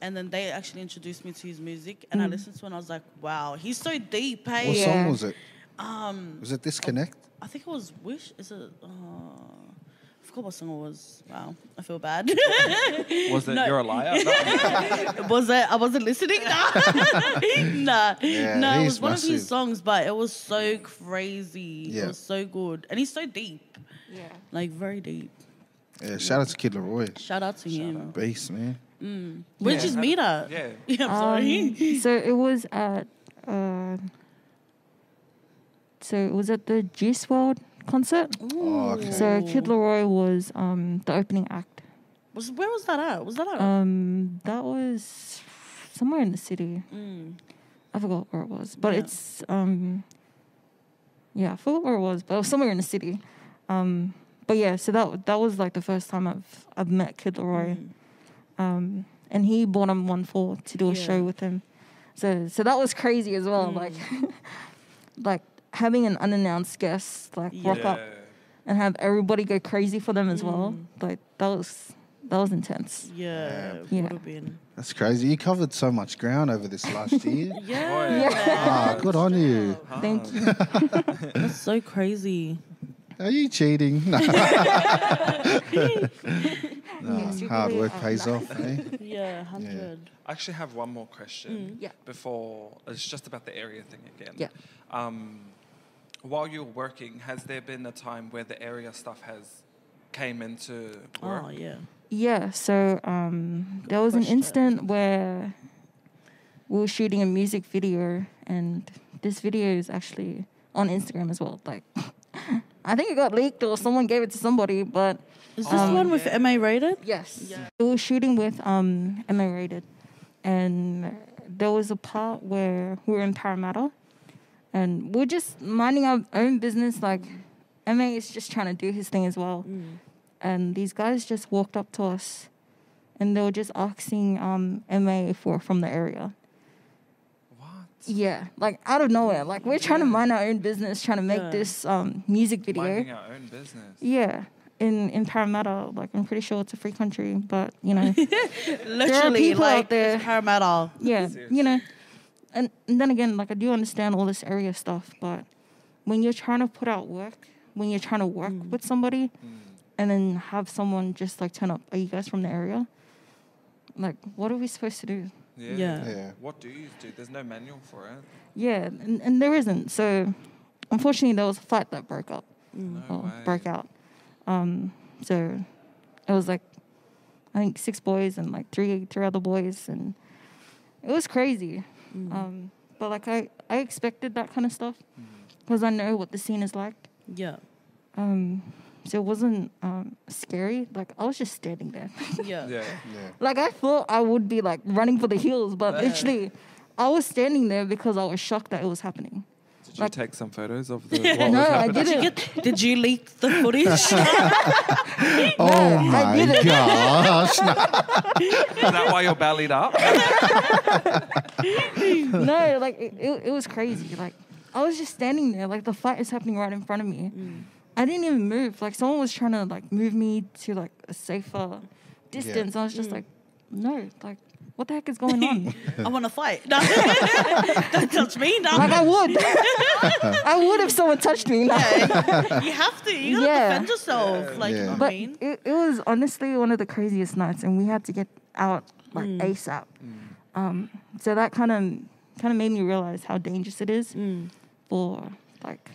and then they actually introduced me to his music, and I listened to it and I was like, wow, he's so deep, hey. What Yeah. song was it? Um, Was it Disconnect? I think it was Wish. Is it? Uh, I forgot what song it was. Wow, I feel bad. Was it No. You're a Liar? No. was it? I wasn't listening. nah, Yeah, no, it he's was one of his songs, but it was so crazy. Yeah. It was so good, and he's so deep, Yeah. like very deep. Yeah, shout out to Kid Laroi. Shout out to him. Beast, man. Where did Yeah. you meet at? Yeah. yeah I'm sorry. Um, so it was at uh, so it was at the Juice WRLD concert. Oh, okay. So Kid Laroi was um the opening act. Was, where was that at? Was that at? Um, that was somewhere in the city. Mm. I forgot where it was, but Yeah. it's um, yeah, I forgot where it was, but it was somewhere in the city. Um, but yeah, so that that was like the first time I've I've met Kid Laroi. Mm. um, and he bought him one four to do a Yeah. show with him. So so that was crazy as well. Like like having an unannounced guest like rock Yeah. up and have everybody go crazy for them as well. Mm. Like that was that was intense. Yeah, Yeah. been. That's crazy. You covered so much ground over this last year. Yeah, ah, good on you. Thank you. that's so crazy. Are you cheating? No. No, Yes, hard work pays off, eh? Yeah, hundred. I actually have one more question. Yeah. Before it's just about the area thing again. Yeah. Um, while you're working, has there been a time where the area stuff has came into work? Oh yeah. Yeah, so um, there was an question. instant where we were shooting a music video, and this video is actually on Instagram as well. Like, I think it got leaked or someone gave it to somebody, but Is this the one with MA rated? yes, we were shooting with um, MA Rated, and there was a part where we were in Parramatta, and we are just minding our own business. Like, MA is just trying to do his thing as well and these guys just walked up to us and they were just asking um, MA if we're from the area. What? Yeah, like out of nowhere. Like we're trying to mind our own business, trying to make Yeah. this um, music video. Minding our own business. Yeah, in in Parramatta, like I'm pretty sure it's a free country, but you know, Literally, people out there- it's Parramatta. yeah, you know. And, and then again, like I do understand all this area stuff, but when you're trying to put out work, when you're trying to work mm. with somebody, mm. and then have someone just like turn up, are you guys from the area? Like, what are we supposed to do? Yeah. Yeah. Yeah. What do you do? There's no manual for it. Yeah, and, and there isn't. So, unfortunately, there was a fight that broke up, mm. No or way. broke out. Um, so it was like, I think six boys and like three three other boys, and it was crazy. Um, but like I I expected that kind of stuff because I know what the scene is like. Yeah. Um, so it wasn't um, scary. Like I was just standing there. Yeah. Yeah. Yeah. like I thought I would be like running for the hills, but literally, I was standing there because I was shocked that it was happeing. Did you Like- take some photos of the what no, was I happening? didn't. Did you leak the footage? Oh I my didn't. gosh. No. Is that why you're bellied up? no, like it, it, it was crazy. Like I was just standing there, like the fight is happening right in front of me. Mm. I didn't even move. Like someone was trying to like move me to like a safer distance. I was just mm. like, no, like what the heck is going on? I want to fight. No. Don't touch me. No. like I would, I would if someone touched me. No. you have to. You gotta Yeah. defend yourself. Like, you know Yeah. what I mean? it, it was honestly one of the craziest nights, and we had to get out like mm. ASAP. Mm. Um, so that kind of kind of made me realize how dangerous it is mm. for like,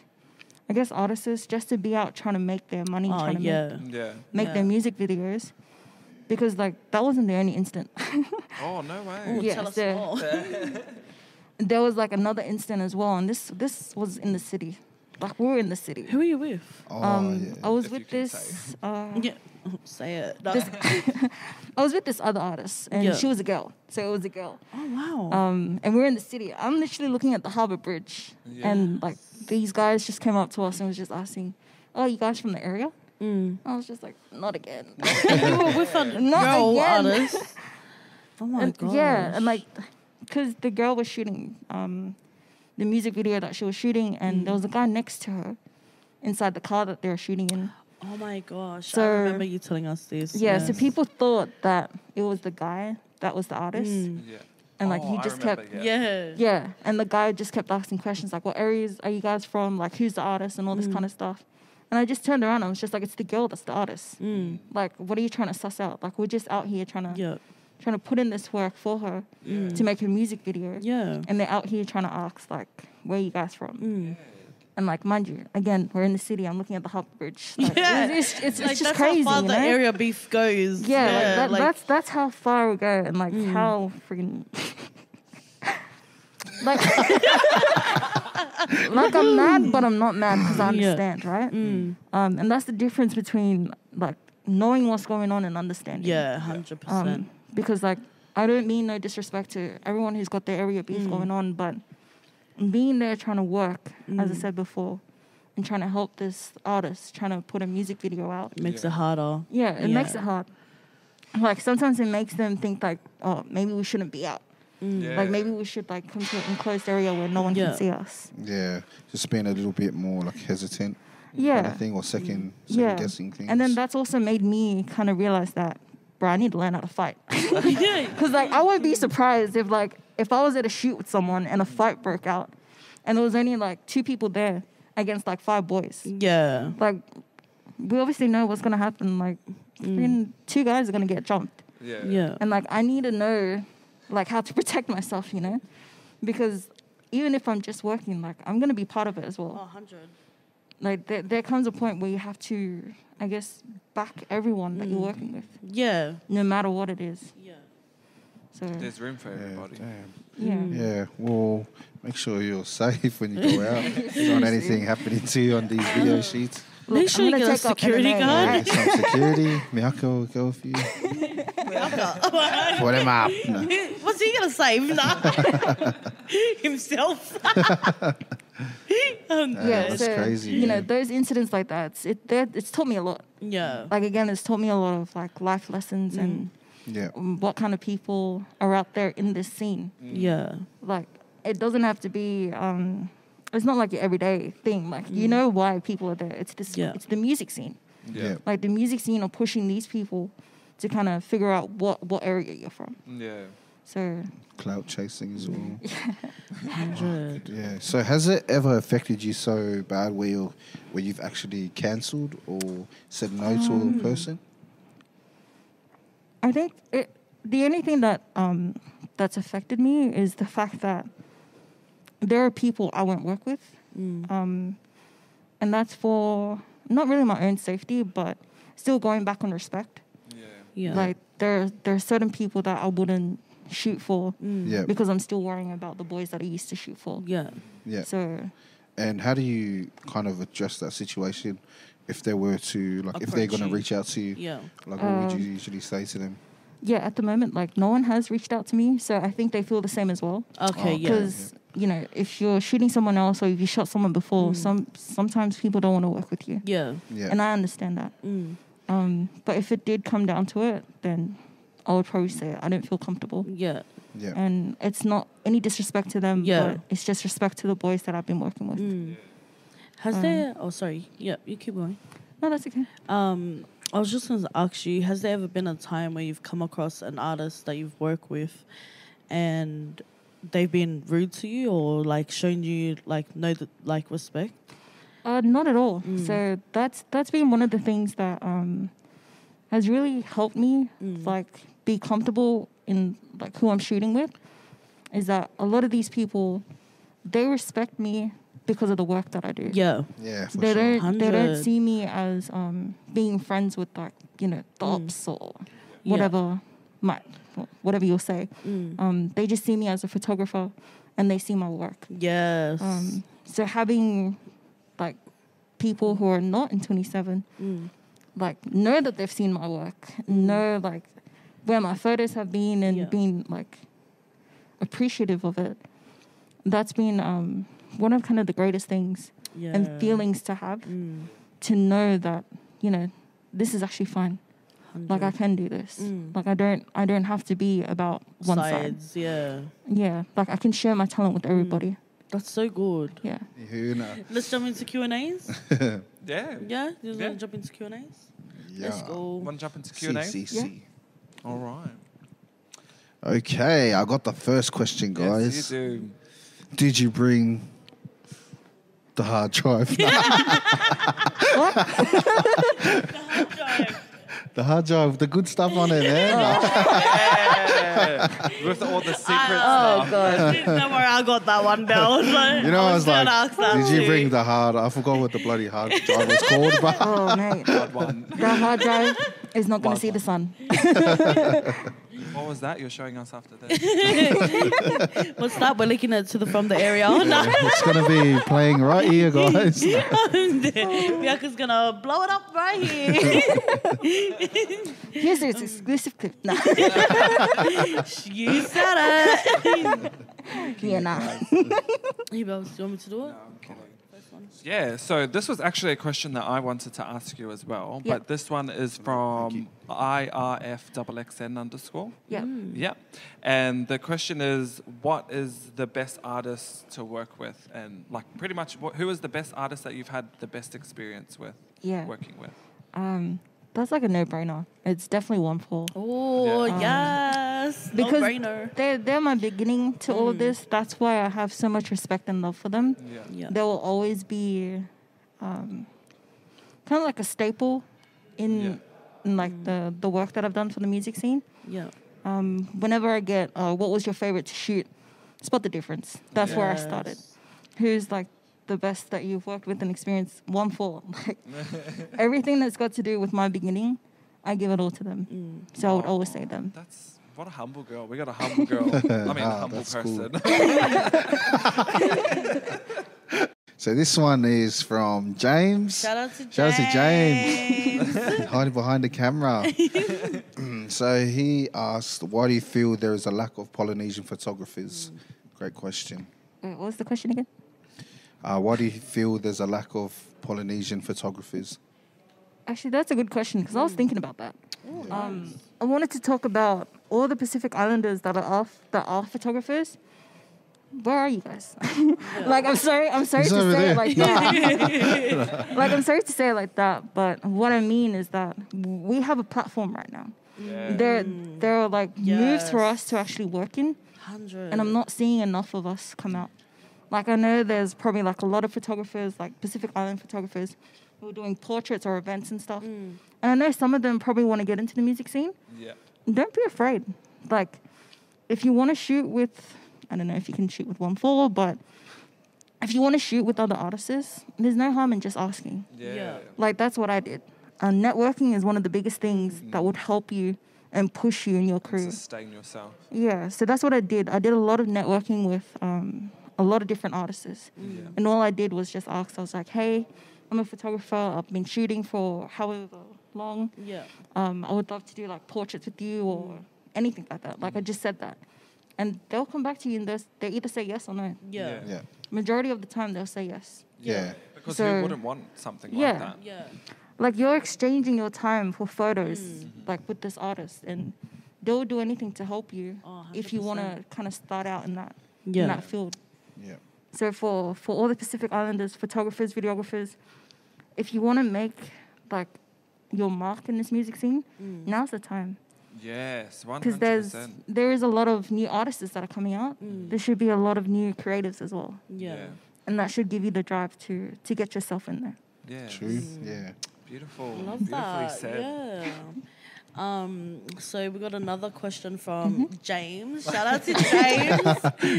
I guess artists just to be out trying to make their money, Oh, trying to yeah. make, yeah. make their music videos, because like that wasn't the only instant. Oh no way. Ooh, Yeah, tell us more. there was like another instant as well, and this this was in the city. Like we were in the city. Who are you with? Oh, Um, yeah. I was If with can this. Uh, Yeah. Say it. No. this I was with this other artist, and Yeah. she was a girl. So it was a girl. oh wow. Um, and we are in the city. I'm literally looking at the Harbour Bridge, and like these guys just came up to us and was just asking, "Oh, you guys from the area?" Mm. I was just like, "Not again." you were with a Not girl again. artist. Oh my And- god. yeah, and like, cause the girl was shooting um, the music video that she was shooting, and there was a guy next to her inside the car that they were shooting in. Oh my gosh. So, I remember you telling us this. Yeah, so people thought that it was the guy that was the artist, Yeah. and like Oh, he just remember, kept yeah. Yeah. yeah, and the guy just kept asking questions like, "What areas are you guys from? Like, who's the artist?" and all this kind of stuff. And I just turned around and I was just like, "It's the girl that's the artist. Mm. Like, what are you trying to suss out? Like, we're just out here trying to Yeah. trying to put in this work for her to make a music video, Yeah. and they're out here trying to ask like, where you guys from?" Mm. And like, mind you, again, we're in the city. I'm looking at the Harbour Bridge. Like, Yeah. it's, it's, it's, Like it's just that's crazy. how far you the area beef goes. Yeah, like, that, like, that's that's how far we go, and like Mm. how freaking like like I'm mad, but I'm not mad because I Yeah. understand, right? Mm. Um, and that's the difference between like knowing what's going on and understanding. yeah, hundred percent. Um, because like I don't mean no disrespect to everyone who's got their area beef Mm. going on, but being there trying to work, as I Mm. said before, and trying to help this artist, trying to put a music video out. Makes Yeah. it harder. Yeah, it makes it hard. Like sometimes it makes them think like, oh, maybe we shouldn't be out. Mm. Yeah. Like maybe we should like come to an enclosed area where no one Yeah. can see us. Yeah, just being a little bit more like hesitant. Yeah. Kind of thing, or second, mm. second Yeah. guessing things. And then that's also made me kind of realize that, bro, I need to learn how to fight. yeah. Because like I wouldn't be surprised if like if I was at a shoot with someone and a fight broke out, and there was only like two people there against like five boys. Yeah. Like we obviously know what's gonna happen. Like mm. freaking two guys are gonna get jumped, Yeah. Yeah. and like I need to know like how to protect myself, you know, because even if I'm just working, like I'm gonna be part of it as well. Oh, 100. Like there, there comes a point where you have to, I guess, back everyone that you're mm. working with, Yeah. no matter what it is. Yeah. So There's room for yeah, everybody. damn. yeah. Mm. Yeah, well, make sure you're safe when you go out. you don't want anything happening to you on these video sheets. Look, Make sure I'm you get a security MMA, guard. right? Some security. Mihaka will go with you. Put him up. No. What's he gonna say? Nah. Himself. Um, Yeah, that's so, crazy, You know, those incidents like that, it, it's taught me a lot. yeah. Like again, it's taught me a lot of like life lessons and Yeah. um, what kind of people are out there in this scene. Yeah. Like it doesn't have to be. Um, it's not like your everyday thing. Like you know why people are there. It's this. Yeah. It's the music scene. Yeah. Like the music scene are pushing these people to kind of figure out what what area you're from. Yeah. So Clout chasing as well. 100. Yeah. So has it ever affected you so bad where you where you've actually cancelled or said no Um, to a person? I think it, the only thing that um, that's affected me is the fact that there are people I won't work with, um, and that's for not really my own safety, but still going back on respect. Yeah. Yeah. Like there, there are certain people that I wouldn't shoot for Yeah. because I'm still worrying about the boys that I used to shoot for. yeah. Yeah. So And how do you kind of address that situation if they were to like if they're gonna reach out to you? Yeah. Like what would you Um, usually say to them? yeah, at the moment, like no one has reached out to me, so I think they feel the same as well. Okay. Oh, yeah. because you know if you're shooting someone else or if you shot someone before Mm. some sometimes people don't want to work with you Yeah. Yeah. and i understand that Mm. um, but if it did come down to it then i would probably say i don't feel comfortable Yeah. yeah. and it's not any disrespect to them Yeah. but it's just respect to the boys that i've been working with Mm. Has Um, there? Oh, sorry. Yeah. You keep going. no that's okay Um, I was just going to ask you: Has there ever been a time where you've come across an artist that you've worked with, and they've been rude to you, or like shown you like no th- like respect? Uh, not at all. Mm. So that's that's been one of the things that um, has really helped me Mm. like be comfortable in like who I'm shooting with. Is that a lot of these people, they respect me because of the work that I do. Yeah. Yeah, for They sure. don't they don't see me as um, being friends with like you know the Mm. ops or Yeah. whatever might whatever you'll say. Mm. Um, they just see me as a photographer, and they see my work. Yes. Um, so having like people who are not in 27 Mm. like know that they've seen my work, know like where my photos have been and Yeah. been like appreciative of it. That's been um, one of kind of the greatest things Yeah. and feelings to have Mm. to know that you know this is actually fine. Like I can do this. Mm. Like I don't I don't have to be about one side. Yeah. Yeah, like I can share my talent Mm. with everybody. That's so good. Yeah. You know. Let's jump into Q and A's. Yeah. Yeah. You just Yeah. want to jump into Q and A's? Yeah. Let's go. Want to jump into Q and A? CCC. All right. Okay, I got the first question, guys. Yes, you do. Did you bring the hard drive? the hard drive, the good stuff on it, eh? man. Yeah. With all the secret Oh stuff. God. Don't worry, I got that one down. Like, You know, I was like, gonna did you bring the hard? I forgot what the bloody hard drive was called, but Oh, mate. Hard one. That hard drive is not going to see the sun. What was that you're showing us after this? What's that? We're looking at to the from the area. No. it's gonna be playing right here, guys. Bianca's gonna blow it up right here. Here's this exclusive clip. Nah. you said it. yeah, nah. Hey, Bells, do you want me to do it? Yeah, so this was actually a question that I wanted to ask you as well, Yep. but this one is from IRFXXN underscore. Yeah. Yeah. And the question is, what is the best artist to work with? And like pretty much, what, who is the best artist that you've had the best experience with Yeah. working with? Um, that's like a no-brainer. It's definitely one four Oh, Yeah. Yes. because no they're they're my beginning to all of this. That's why I have so much respect and love for them. Yeah. Yeah. They will always be um, kind of like a staple in, Yeah. in like the the work that I've done for the music scene. Yeah. Um, whenever I get, uh, what was your favorite to shoot? Spot the difference. That's where I started. Who's like the best that you've worked with and experienced? One Four like everything that's got to do with my beginning, I give it all to them. Mm. So I would always say them. That's what a humble girl. We got a humble girl. I mean, Ah, humble that's cool. person. So this one is from James. Shout out to James. Shout out to James. Hiding behind the camera. Mm, so he asked, why do you feel there is a lack of Polynesian photographers? Great question. What was the question again? Uh, why do you feel there's a lack of Polynesian photographers? Actually, that's a good question because I was thinking about that. Um, I wanted to talk about all the Pacific Islanders that are off, that are photographers. Where are you guys? like, I'm sorry, I'm sorry He's to say there. it like that. like, I'm sorry to say it like that, but what I mean is that we have a platform right now. There, there are like moves for us to actually work in, 100. and I'm not seeing enough of us come out. Like I know there's probably like a lot of photographers, like Pacific Island photographers, who are doing portraits or events and stuff. And I know some of them probably want to get into the music scene. yeah. Don't be afraid. Like, if you want to shoot with, I don't know if you can shoot with one four, but if you want to shoot with other artists, there's no harm in just asking. Yeah. Yeah. Like that's what I did. Uh, networking is one of the biggest things that would help you and push you in your career. Sustain yourself. Yeah, so that's what I did. I did a lot of networking with um, a lot of different artists. And all I did was just ask, I was like, hey, I'm a photographer. I've been shooting for however long. Yeah. Um, I would love to do like portraits with you or anything like that. Like I just said that. And they'll come back to you and they'll, they either say yes or no. Yeah. Yeah. Majority of the time, they'll say yes. Yeah. Because So- who wouldn't want something Yeah. like that? Yeah. Like you're exchanging your time for photos, Mm. like with this artist, and they'll do anything to help you Oh, if you want to kind of start out in that in that field. Yeah. So for for all the Pacific Islanders, photographers, videographers, if you want to make like your mark in this music scene, Mm. now's the time Yes, one because hundred there's percent. there is a lot of new artists that are coming out. There should be a lot of new creatives as well, Yeah. and that should give you the drive to to get yourself in there. Yeah. True. Yeah. Beautiful. Love Beautifully that. said. Yeah. Um, so we got another question from Mm-hmm. James. Shout out to James.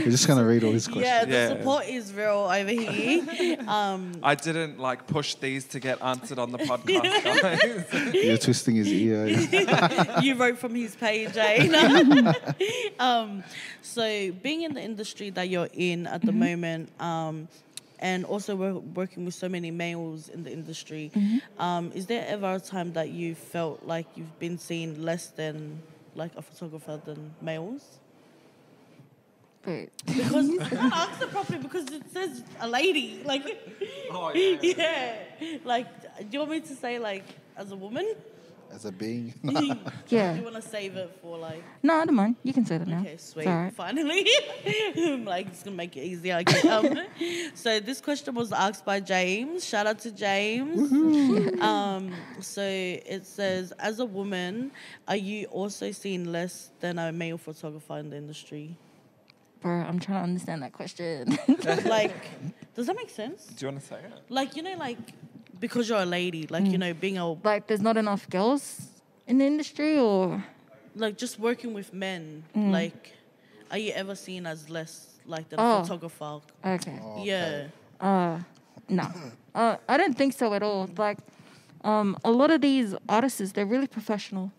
We're just gonna read all these questions. yeah, the Yeah. support is real over here. Um, I didn't like push these to get answered on the podcast, guys. You're twisting his ear. you wrote from his page, eh? um, so being in the industry that you're in at the moment, um, and also we're working with so many males in the industry, um, is there ever a time that you felt like you've been seen less than like a photographer than males? But Because I can't answer properly because it says a lady. Like, Oh, yeah. yeah. Like, do you want me to say like as a woman? As a being. Yeah. You want to save it for like. No, I don't mind. You can say that now. Okay, sweet. all right. Finally, I'm like it's gonna make it easier. Okay. Um, so this question was asked by James. Shout out to James. Um, so it says, as a woman, are you also seen less than a male photographer in the industry? Bro, I'm trying to understand that question. like, does that make sense? Do you want to say it? Like, you know, like because you're a lady, like Mm. you know, being a like, there's not enough girls in the industry, or like just working with men. Mm. Like, are you ever seen as less like the Oh. photographer? okay. Yeah. Uh, no. Uh, I don't think so at all. Like, um, a lot of these artists, they're really professional.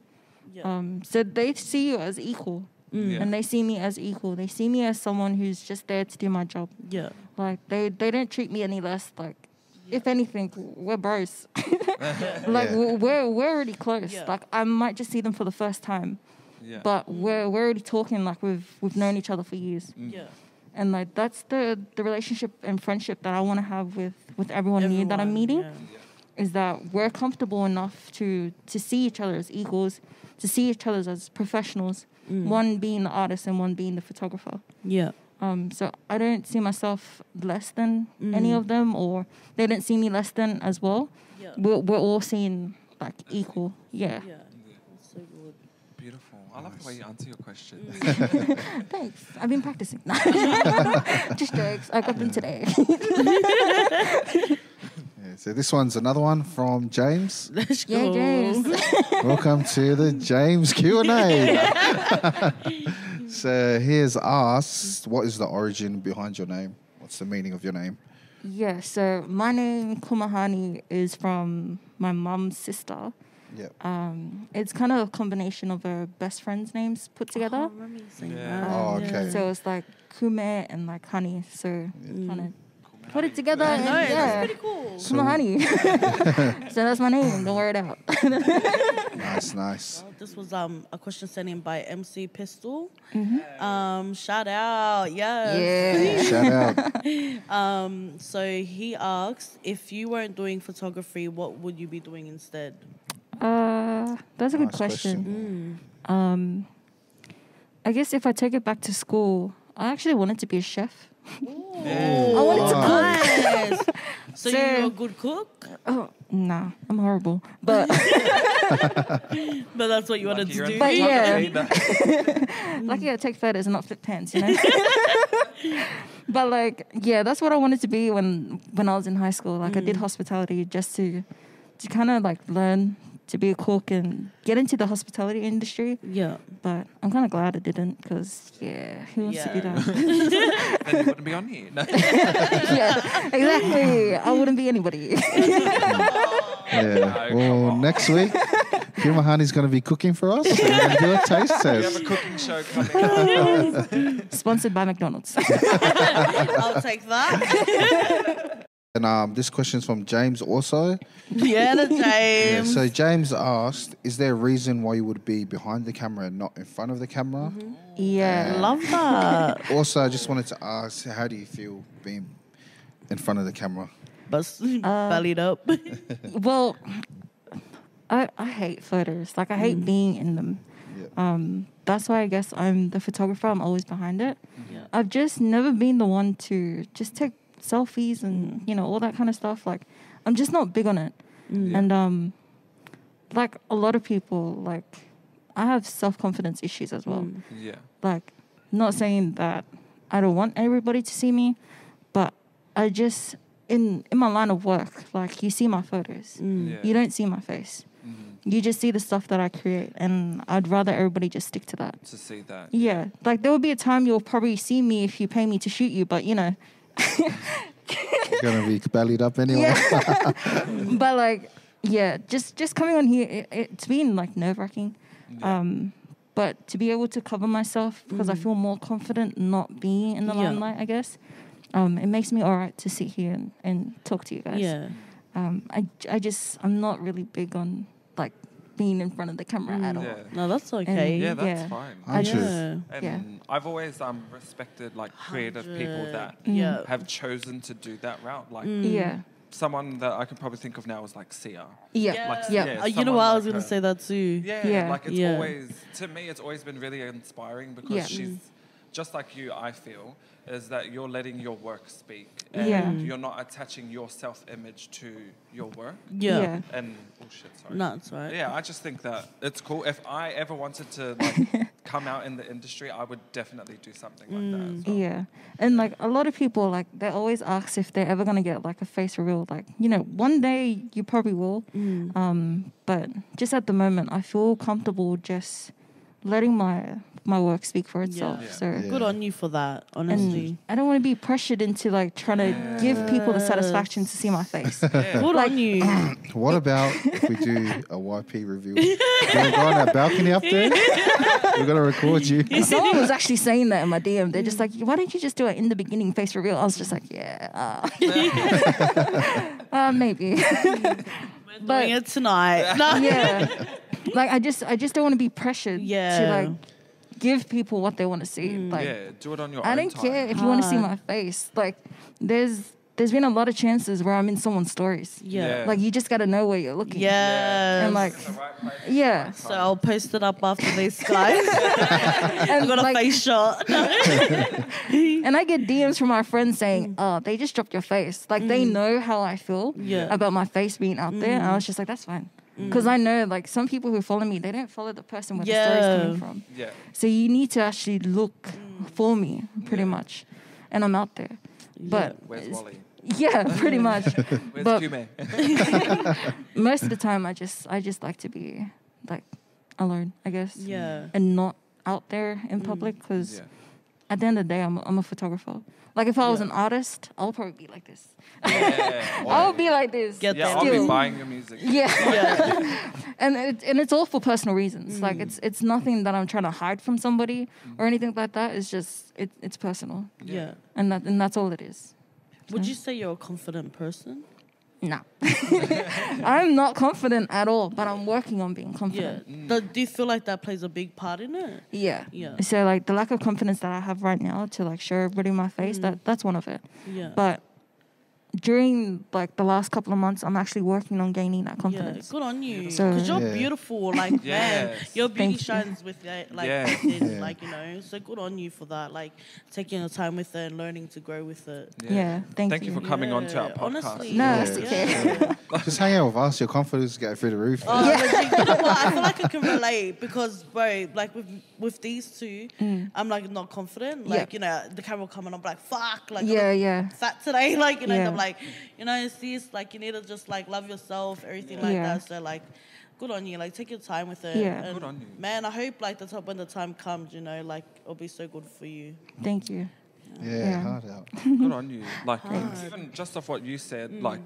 Yeah. Um, so they see you as equal, Yeah. and they see me as equal. They see me as someone who's just there to do my job. yeah. Like they, they don't treat me any less. Like, if anything, we're bros. like Yeah. we're we're we're already close. Yeah. Like I might just see them for the first time, Yeah. but we're we're already talking like we've we've known each other for years. Mm. Yeah. And like that's the the relationship and friendship that I want to have with with everyone, new that I'm meeting. yeah. Is that we're comfortable enough to to see each other as equals, to see each other as professionals. Mm. One being the artist and one being the photographer. Yeah. Um, so I don't see myself less than any of them, or they don't see me less than as well. Yeah. We're, we're all seen like equal. Yeah. Yeah. So good. Beautiful. I love the way you answer your questions. Thanks. I've been practicing. Just jokes. I got them today. Yeah, so this one's another one from James. Let's yeah. James. Welcome to the James Q and A. so here's asked, what is the origin behind your name? What's the meaning of your name? Yeah, so my name Kumehani is from my mum's sister. Yeah. Um, it's kind of a combination of her best friends' names put together. Oh, I remember you saying Yeah. that. Oh, okay. So it's like Kume and like honey. So kind of put it together. I and yeah. pretty cool. Kumehani. so that's my name. Don't wear it out. Nice, nice. Well, This was um a question sent in by MC Pistol. Mm-hmm. Um, shout out, yes. yeah. Shout out. Um, so he asked if you weren't doing photography, what would you be doing instead? Uh, that's a good Nice question. Um, I guess if I take it back to school, I actually wanted to be a chef. I wanted to cook. Nice. so So- you're a good cook, Oh, nah, I'm horrible. But but that's what you wanted to do. But photography, yeah. lucky I take photos and not flip pants, you know. but like, yeah, that's what I wanted to be when when I was in high school. Like, I did mm. hospitality just to to kind of like learn to be a cook and get into the hospitality industry. Yeah. But I'm kind of glad I didn't because yeah, who wants to do that? then you wouldn't be on here. No. yeah, exactly. I wouldn't be anybody. Yeah. come Well, on. next week, Kumehani's going to be cooking for us. We're going to do a taste We have a cooking show coming up. Oh, Sponsored by McDonald's. I'll take that. And um, this is from James also. yeah, the Yeah, James. so James asked, "Is there a reason why you would be behind the camera and not in front of the camera?" yeah. Love that. Also, I just wanted to ask, how do you feel being in front of the camera? Bust bellied up. Well, I I hate photos. Like I hate being in them. Yeah. Um, that's why I guess I'm the photographer. I'm always behind it. Yeah. I've just never been the one to just take selfies and you know all that kind of stuff. Like I'm just not big on it. Mm. And um, like a lot of people, like I have self confidence issues as well. Mm. Yeah. Like not saying that I don't want everybody to see me, but I just in in my line of work, like you see my photos. Mm. Yeah. You don't see my face. Mm-hmm. You just see the stuff that I create, and I'd rather everybody just stick to that. To see that. Yeah, like there will be a time you'll probably see me if you pay me to shoot you, but you know, You're going to be bellied up anyway. yeah. but like, yeah, just just coming on here, it, it's been like nerve wracking. Um, but to be able to cover myself because I feel more confident not being in the Yeah. limelight, I guess. Um, it makes me alright to sit here and, and talk to you guys. yeah. Um, I, I just I'm not really big on like being in front of the camera at all. Yeah. No, that's okay. Yeah, that's Yeah. fine. I Hundred. just And Yeah. I've always um, respected like creative people that Yeah. have chosen to do that route. Like yeah. someone that I could probably think of now is like Sia. Yeah. Like, yeah. yeah. Uh, you know someone what? I was gonna say that too. Yeah, Yeah. like it's Yeah. always to me, it's always been really inspiring because Yeah. she's just like you. I feel is that you're letting your work speak, and Yeah. you're not attaching your self-image to your work. Yeah. Yeah. And oh shit, sorry. No, it's right. Yeah, I just think that it's cool. If I ever wanted to like come out in the industry, I would definitely do something like that. As well. Yeah. And like a lot of people like they always ask if they're ever gonna get like a face reveal. Like, you know, one day you probably will. Mm. Um, but just at the moment I feel comfortable just letting my my work speak for itself. Yeah. So Yeah. Good on you for that, honestly. and I don't want to be pressured into like trying to give people the satisfaction to see my face. Good on you. What about if we do a YP review? You wanna go on that balcony up there? We're gonna record you. Someone was actually saying that in my DM. They're just like, why don't you just do it in the beginning face reveal? I was just like, yeah, uh, uh, maybe. But Doing it tonight. No. yeah, like I just, I just don't want to be pressured Yeah. to like give people what they want to see. Mm. Like yeah, do it on your I own don't time. care if you want to see my face. Like there's, there's been a lot of chances where I'm in someone's stories. Yeah. Yeah. Like you just got to know where you're looking. Yes. And like, right yeah. So I'll post it up after this, guys. And I got a like, face shot. And I get DMs from my friends saying, mm. "Oh, they just dropped your face." Like they mm. know how I feel Yeah. about my face being out there, and I mm. was just like, "That's fine," because I know like some people who follow me, they don't follow the person where the story's Yeah. coming from. Yeah. So you need to actually look for me, pretty much, and I'm out there. But Where's Wally? Yeah, pretty much. Where's but- Kume? Most of the time, I just I just like to be like alone, I guess, yeah. and not out there in public because Yeah. at the end of the day, I'm a, I'm a photographer. Like if I was Yeah. an artist, I'll probably be like this. Yeah. I'll be like this. Get yeah, that I'll be buying your music. Yeah, Yeah. and it, and it's all for personal reasons. Mm. Like it's it's nothing that I'm trying to hide from somebody or anything like that. It's just it, it's personal, yeah. and that and that's all it is. Would you mm. say you're a confident person? No, I'm not confident at all, but I'm working on being Yeah. confident. Do, do you feel like that plays a big part in it? Yeah. Yeah. So like the lack of confidence that I have right now to like show everybody my face, mm. that that's one of it. Yeah. But during like the last couple of months, I'm actually working on gaining that confidence. yeah, confidence. good on you. So- Because you're Yeah. beautiful. Like, man, your beauty Thank you. shines with that. Like, Yeah. within, Yeah. like, you know. So good on you for that. Like, taking your time with it and learning to grow with it. Yeah, thank Thank you you. for coming on to our podcast. honestly. No, Yeah. it's okay. Yeah. Just hang out with us. Your confidence go through the roof. Oh, legit, you know what? I feel like I can relate because, bro, like with with these two, I'm like not confident. Mm. Yeah. Like, you know, the camera will come and I'm like, fuck, like, Yeah, I'm yeah. fat today. Like, you know, and I'm like, you know, it's this, like, you need to just like love yourself, everything like Yeah. that. So, like, good on you. Like, take your time with it. Yeah. And, Good on you. Man, I hope like the top when the time comes, you know, like it'll be so good for you. Thank you. Yeah, Yeah. hard out. Good on you. Like even just off what you said, Mm. like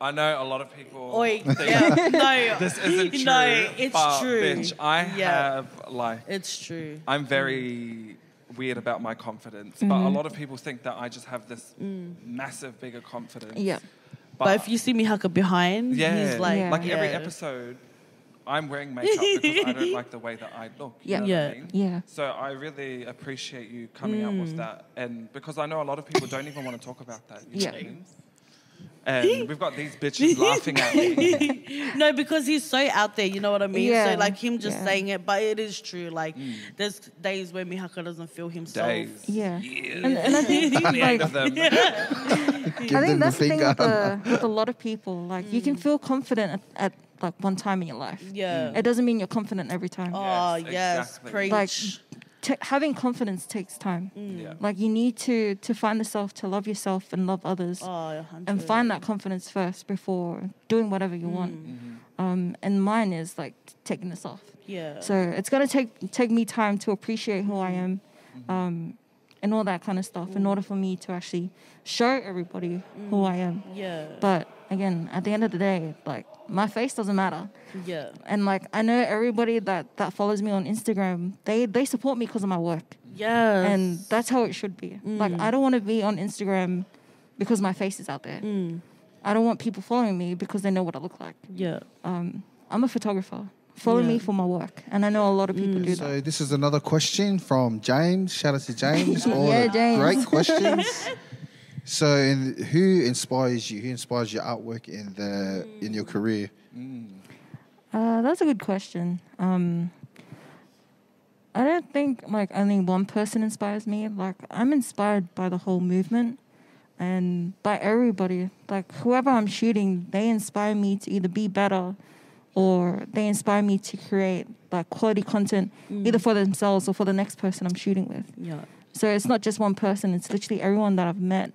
I know a lot of people Oi, think yeah, no, this isn't true. No, it's but, true. Bitch, I Yeah. have like it's true. I'm very weird about my confidence, but a mm-hmm. lot of people think that I just have this mm. massive, bigger confidence. Yeah. But, if you see me Haka behind, yeah, he's like, Yeah. like every yeah. episode, I'm wearing makeup because I don't like the way that I look. You Yeah. know Yeah. What I mean? Yeah. So I really appreciate you coming out with mm. that, and because I know a lot of people don't even want to talk about that. You know Yeah. what I mean? And we've got these bitches laughing at me. No, because he's so out there, you know what I mean? Yeah, So like him just yeah. saying it, but it is true. Like there's days where Mihaka doesn't feel himself. Days. Yeah. Years. And, and I think like of them. Give I think that's the the thing with, uh, with a lot of people. Like you can feel confident at, at like one time in your life. Yeah. It doesn't mean you're confident every time. Oh Yes, yes, exactly. preach. Like t- having confidence takes time. Yeah. Like you need to to find yourself, to love yourself and love others. oh, and find that confidence first before doing whatever you want. Mm-hmm. Um, and mine is like taking this off. Yeah. So it's gonna take take me time to appreciate who I mm-hmm. am, mm-hmm. um, and all that kind of stuff in order for me to actually show everybody who mm. I am. yeah. But again, at the end of the day, like my face doesn't matter. yeah. And like I know everybody that that follows me on Instagram, they they support me because of my work, Yeah. and that's how it should be. Mm. Like I don't want to be on Instagram because my face is out there. Mm. I don't want people following me because they know what I look like. yeah. Um, I'm a photographer. Follow me for my work, and I know a lot of people do that. So this is another question from James. Shout out to James. All Yeah, James. great questions. So, in, who inspires you? Who inspires your artwork in the in your career? Uh, that's a good question. Um, I don't think like only one person inspires me. Like I'm inspired by the whole movement and by everybody. Like whoever I'm shooting, they inspire me to either be better or they inspire me to create like quality content mm. either for themselves or for the next person I'm shooting with. Yeah. So it's not just one person, it's literally everyone that I've met.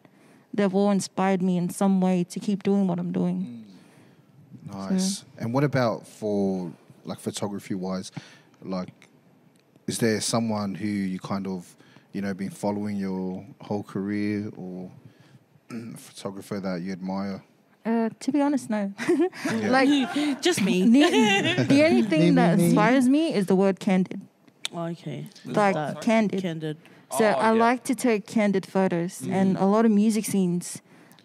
They've all inspired me in some way to keep doing what I'm doing. Mm. Nice. And what about for like photography wise? Like, is there someone who you kind of, you know, been following your whole career or a photographer that you admire? Uh, to be honest, no. like Just me. the, the only thing Me, me, that inspires me is the word candid. okay. Like that. candid. Candid. So Oh, I yeah. like to take candid photos, and a lot of music scenes,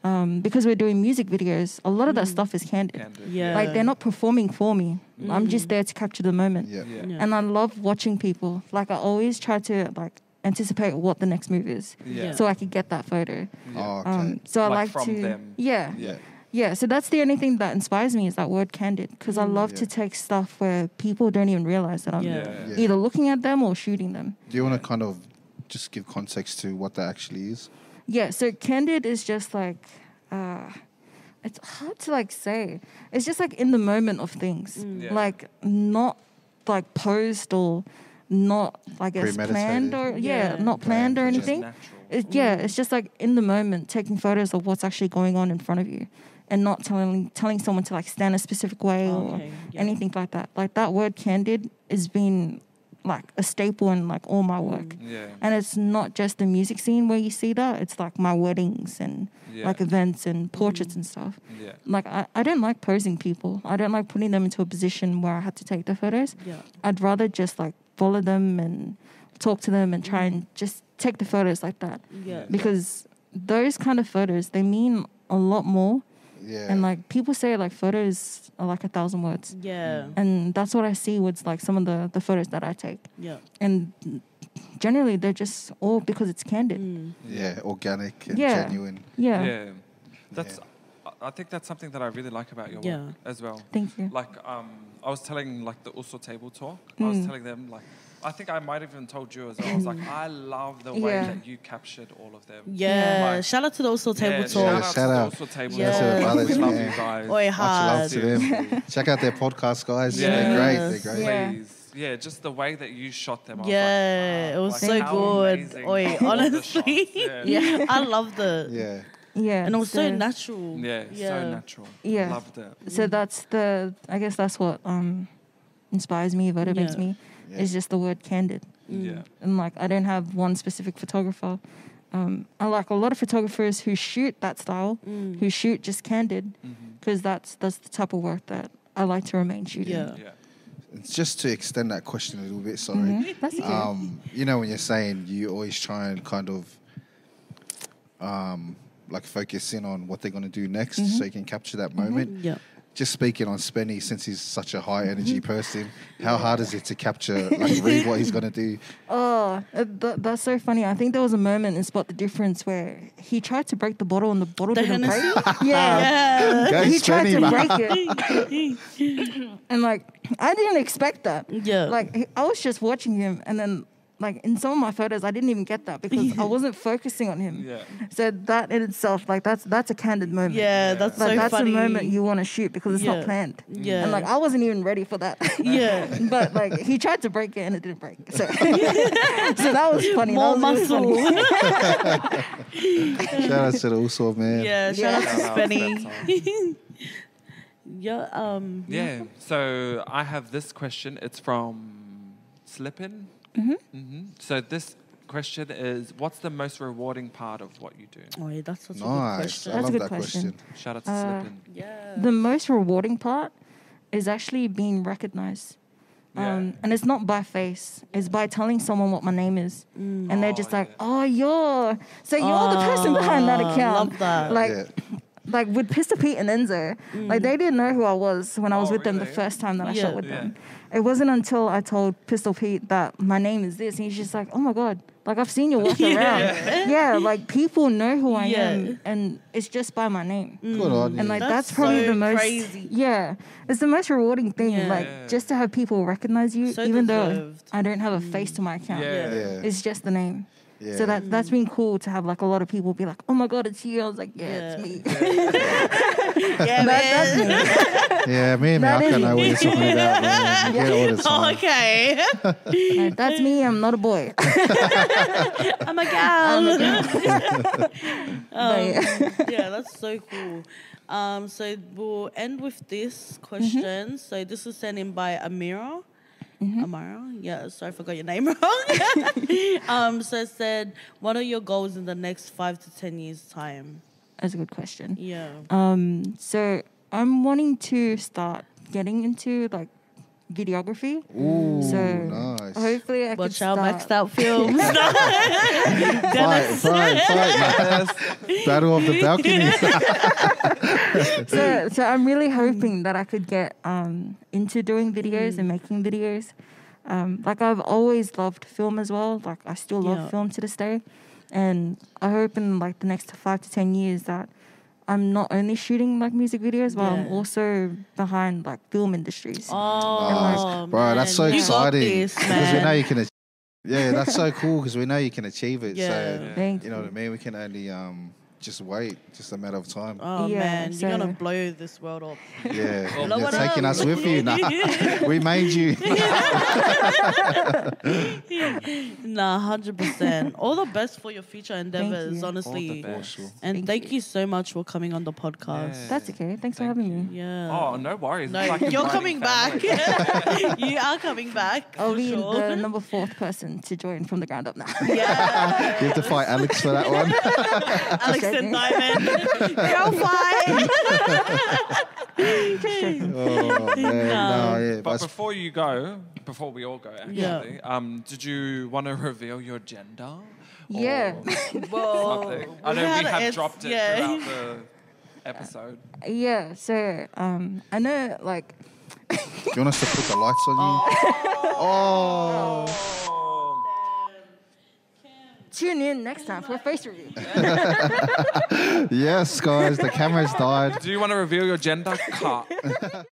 um, because we're doing music videos. A lot of that stuff is candid. Candid. Yeah. Like they're not performing for me. I'm just there to capture the moment. Yeah. Yeah. Yeah. And I love watching people. Like I always try to like anticipate what the next move is, Yeah. so I could get that photo. Oh, okay. Um, so I Like like, from to, them. yeah, Yeah. Yeah. So that's the only thing that inspires me is that word candid, because I mm. love to take stuff where people don't even realize that I'm Yeah. Yeah. Yeah. either looking at them or shooting them. Do you want to kind of just give context to what that actually is? Yeah, so candid is just like uh it's hard to like say. It's just like in the moment of things. Mm. Yeah. Like not like posed or not like guess planned or yeah, Yeah. not planned or Planned, Just anything. It, yeah, mm. it's just like in the moment taking photos of what's actually going on in front of you and not telling telling someone to like stand a specific way or Okay, yeah. anything like that. Like that word candid has been like a staple in like all my work. Mm, yeah. And it's not just the music scene where you see that. It's like my weddings and Yeah. like events and portraits mm-hmm. and stuff. Yeah. Like I, I don't like posing people. I don't like putting them into a position where I had to take the photos. Yeah. I'd rather just like follow them and talk to them and try mm-hmm. and just take the photos like that. Yeah. Because those kind of photos, they mean a lot more. Yeah. And like people say like photos are like a thousand words. Yeah. And that's what I see with like some of the, the photos that I take. Yeah. And generally they're just all because it's candid. Mm. yeah, organic and Yeah. genuine. Yeah. Yeah. That's. I- I think that's something that I really like about your Yeah. work as well. Thank you. Like, um, I was telling like the Uso table talk. I was Mm. telling them like, I think I might have even told you as well. I was like, I love the way. Yeah. that you captured all of them. Yeah. Like, Shout out to the Uso table yeah, talk. Yeah, shout out. to the Uso table Shout out to the talk. brothers, We love man. you guys. Oi, Much love to them. Check out their podcast, guys. Yeah. They're great. Yes. They're great. Yeah. Please. Yeah, just the way that you shot them. I was Yeah, like, it was wow, so how good. amazing Oi, all the honestly. shots, Yeah. Yeah. I loved it. Yeah. Yeah. And it was so so- natural. Yeah, so natural. Yeah. Loved it. So that's the I guess that's what um inspires me, motivates Yeah. me. Yeah. Is just the word candid. Yeah. And like I don't have one specific photographer. Um, I like a lot of photographers who shoot that style, Mm. who shoot just candid, Mm-hmm. because that's that's the type of work that I like to remain shooting. Yeah. Yeah. Just to extend that question a little bit, sorry. Mhm. That's okay. Um, you know, when you're saying you always try and kind of um, like focus in on what they're going to do next Mm-hmm. so you can capture that moment. Yeah. Just speaking on Spenny, since he's such a high energy person, how hard is it to capture, like, read what he's going to do? Oh, uh, that's so funny. I think there was a moment in Spot the Difference where he tried to break the bottle and the bottle The didn't break. Yeah. Yeah. Go he tried to man. break it. and like, I didn't expect that. Yeah. Like, I was just watching him, and then, like, in some of my photos, I didn't even get that because I wasn't focusing on him. Yeah. So that in itself, like, that's that's a candid moment. Yeah, that's Like, so that's funny. the moment you want to shoot because it's Yeah. not planned. Yeah. And like, I wasn't even ready for that. Yeah. but like, he tried to break it and it didn't break. So, so that was funny. More that was really muscle. funny. Shout out to the also man. yeah. Shout out to Shout out to Spenny. that time. Yeah. Um. Yeah. So I have this question. It's from Slippin. Mm-hmm. So this question is, what's the most rewarding part of what you do? Oh, yeah, that's such a good Nice. question. I That's a love good that question. question. Shout out to Uh, Slippin. Yeah. the most rewarding part is actually being recognized. Yeah. Um, and it's not by face, it's by telling someone what my name is. And they're Oh, just like, yeah. oh, you're, so you're the person behind that account. love that. Like, Yeah. like with Pistol Pete and Enzo, like they didn't know who I was when I was Oh, with them the first time that I Yeah. shot with Yeah. them. It wasn't until I told Pistol Pete that my name is this, and he's just like, "Oh my god, like I've seen you walk around." Yeah, like people know who I Yeah. am, and it's just by my name. Good on you. And like That's that's, probably so the most crazy. yeah, it's the most rewarding thing. Yeah. Like just to have people recognize you, So even though. I don't have a face to my account. Yeah. yeah. It's just the name. Yeah. So that that's mm. been cool to have like a lot of people be like, "Oh my god, it's you!" I was like, "Yeah, Yeah. it's me." Yeah, That- that's man. me. yeah, me and That Malcolm is- know what you're talking about, man. I get it all the Oh, okay. Like, that's me. I'm not a boy. I'm a gal. Um, but yeah. yeah, that's so cool. Um, so we'll end with this mm-hmm. question. So this was sent in by Amira. Amira, yeah. sorry, I forgot your name wrong. um, so I said, "What are your goals in the next five to ten years' time?" That's a good question. Yeah. Um, so I'm wanting to start getting into like videography. Ooh, so nice. hopefully I Watch can out, start. maxed out films. Fight, fight, fight, man. Battle of the balcony. so, so I'm really hoping that I could get um, into doing videos and making videos. Um, like I've always loved film as well. Like I still love Yeah. film to this day, and I hope in like the next five to ten years that I'm not only shooting like music videos, but I'm also behind like film industries. Oh, Nice. Bro, that's so. You exciting. Because we know you can. ach- Yeah, that's so cool because we know you can achieve it. Yeah. So Thank you know what I mean. We can only um just wait, just a matter of time. Oh Yeah, man, you're gonna blow this world up. Yeah, Blow you're taking up. us with you. Nah, we made you. Nah, hundred percent. All the best for your future endeavors, you. honestly. best. And Thank thank you. you so much for coming on the podcast. Yeah. That's okay. Thanks for Thank having me. Yeah. Oh, no worries. No, like you're inviting coming back. you are coming back. I'll for be sure. the number fourth person to join from the ground up now. yeah. You have to fight Alex for that one. Alex and joking. Diamond. Go fight. Oh man, no, yeah. But But before you go, before we all go, actually, Yeah. um, did you want to reveal your gender? Yeah. Whoa. Something? I know We we have it- dropped it yeah. throughout the episode. yeah. So um, I know like do you want us to put the lights on you? Oh, tune in next time for a face review. yes, guys. The camera's died. Do you want to reveal your gender? Cut.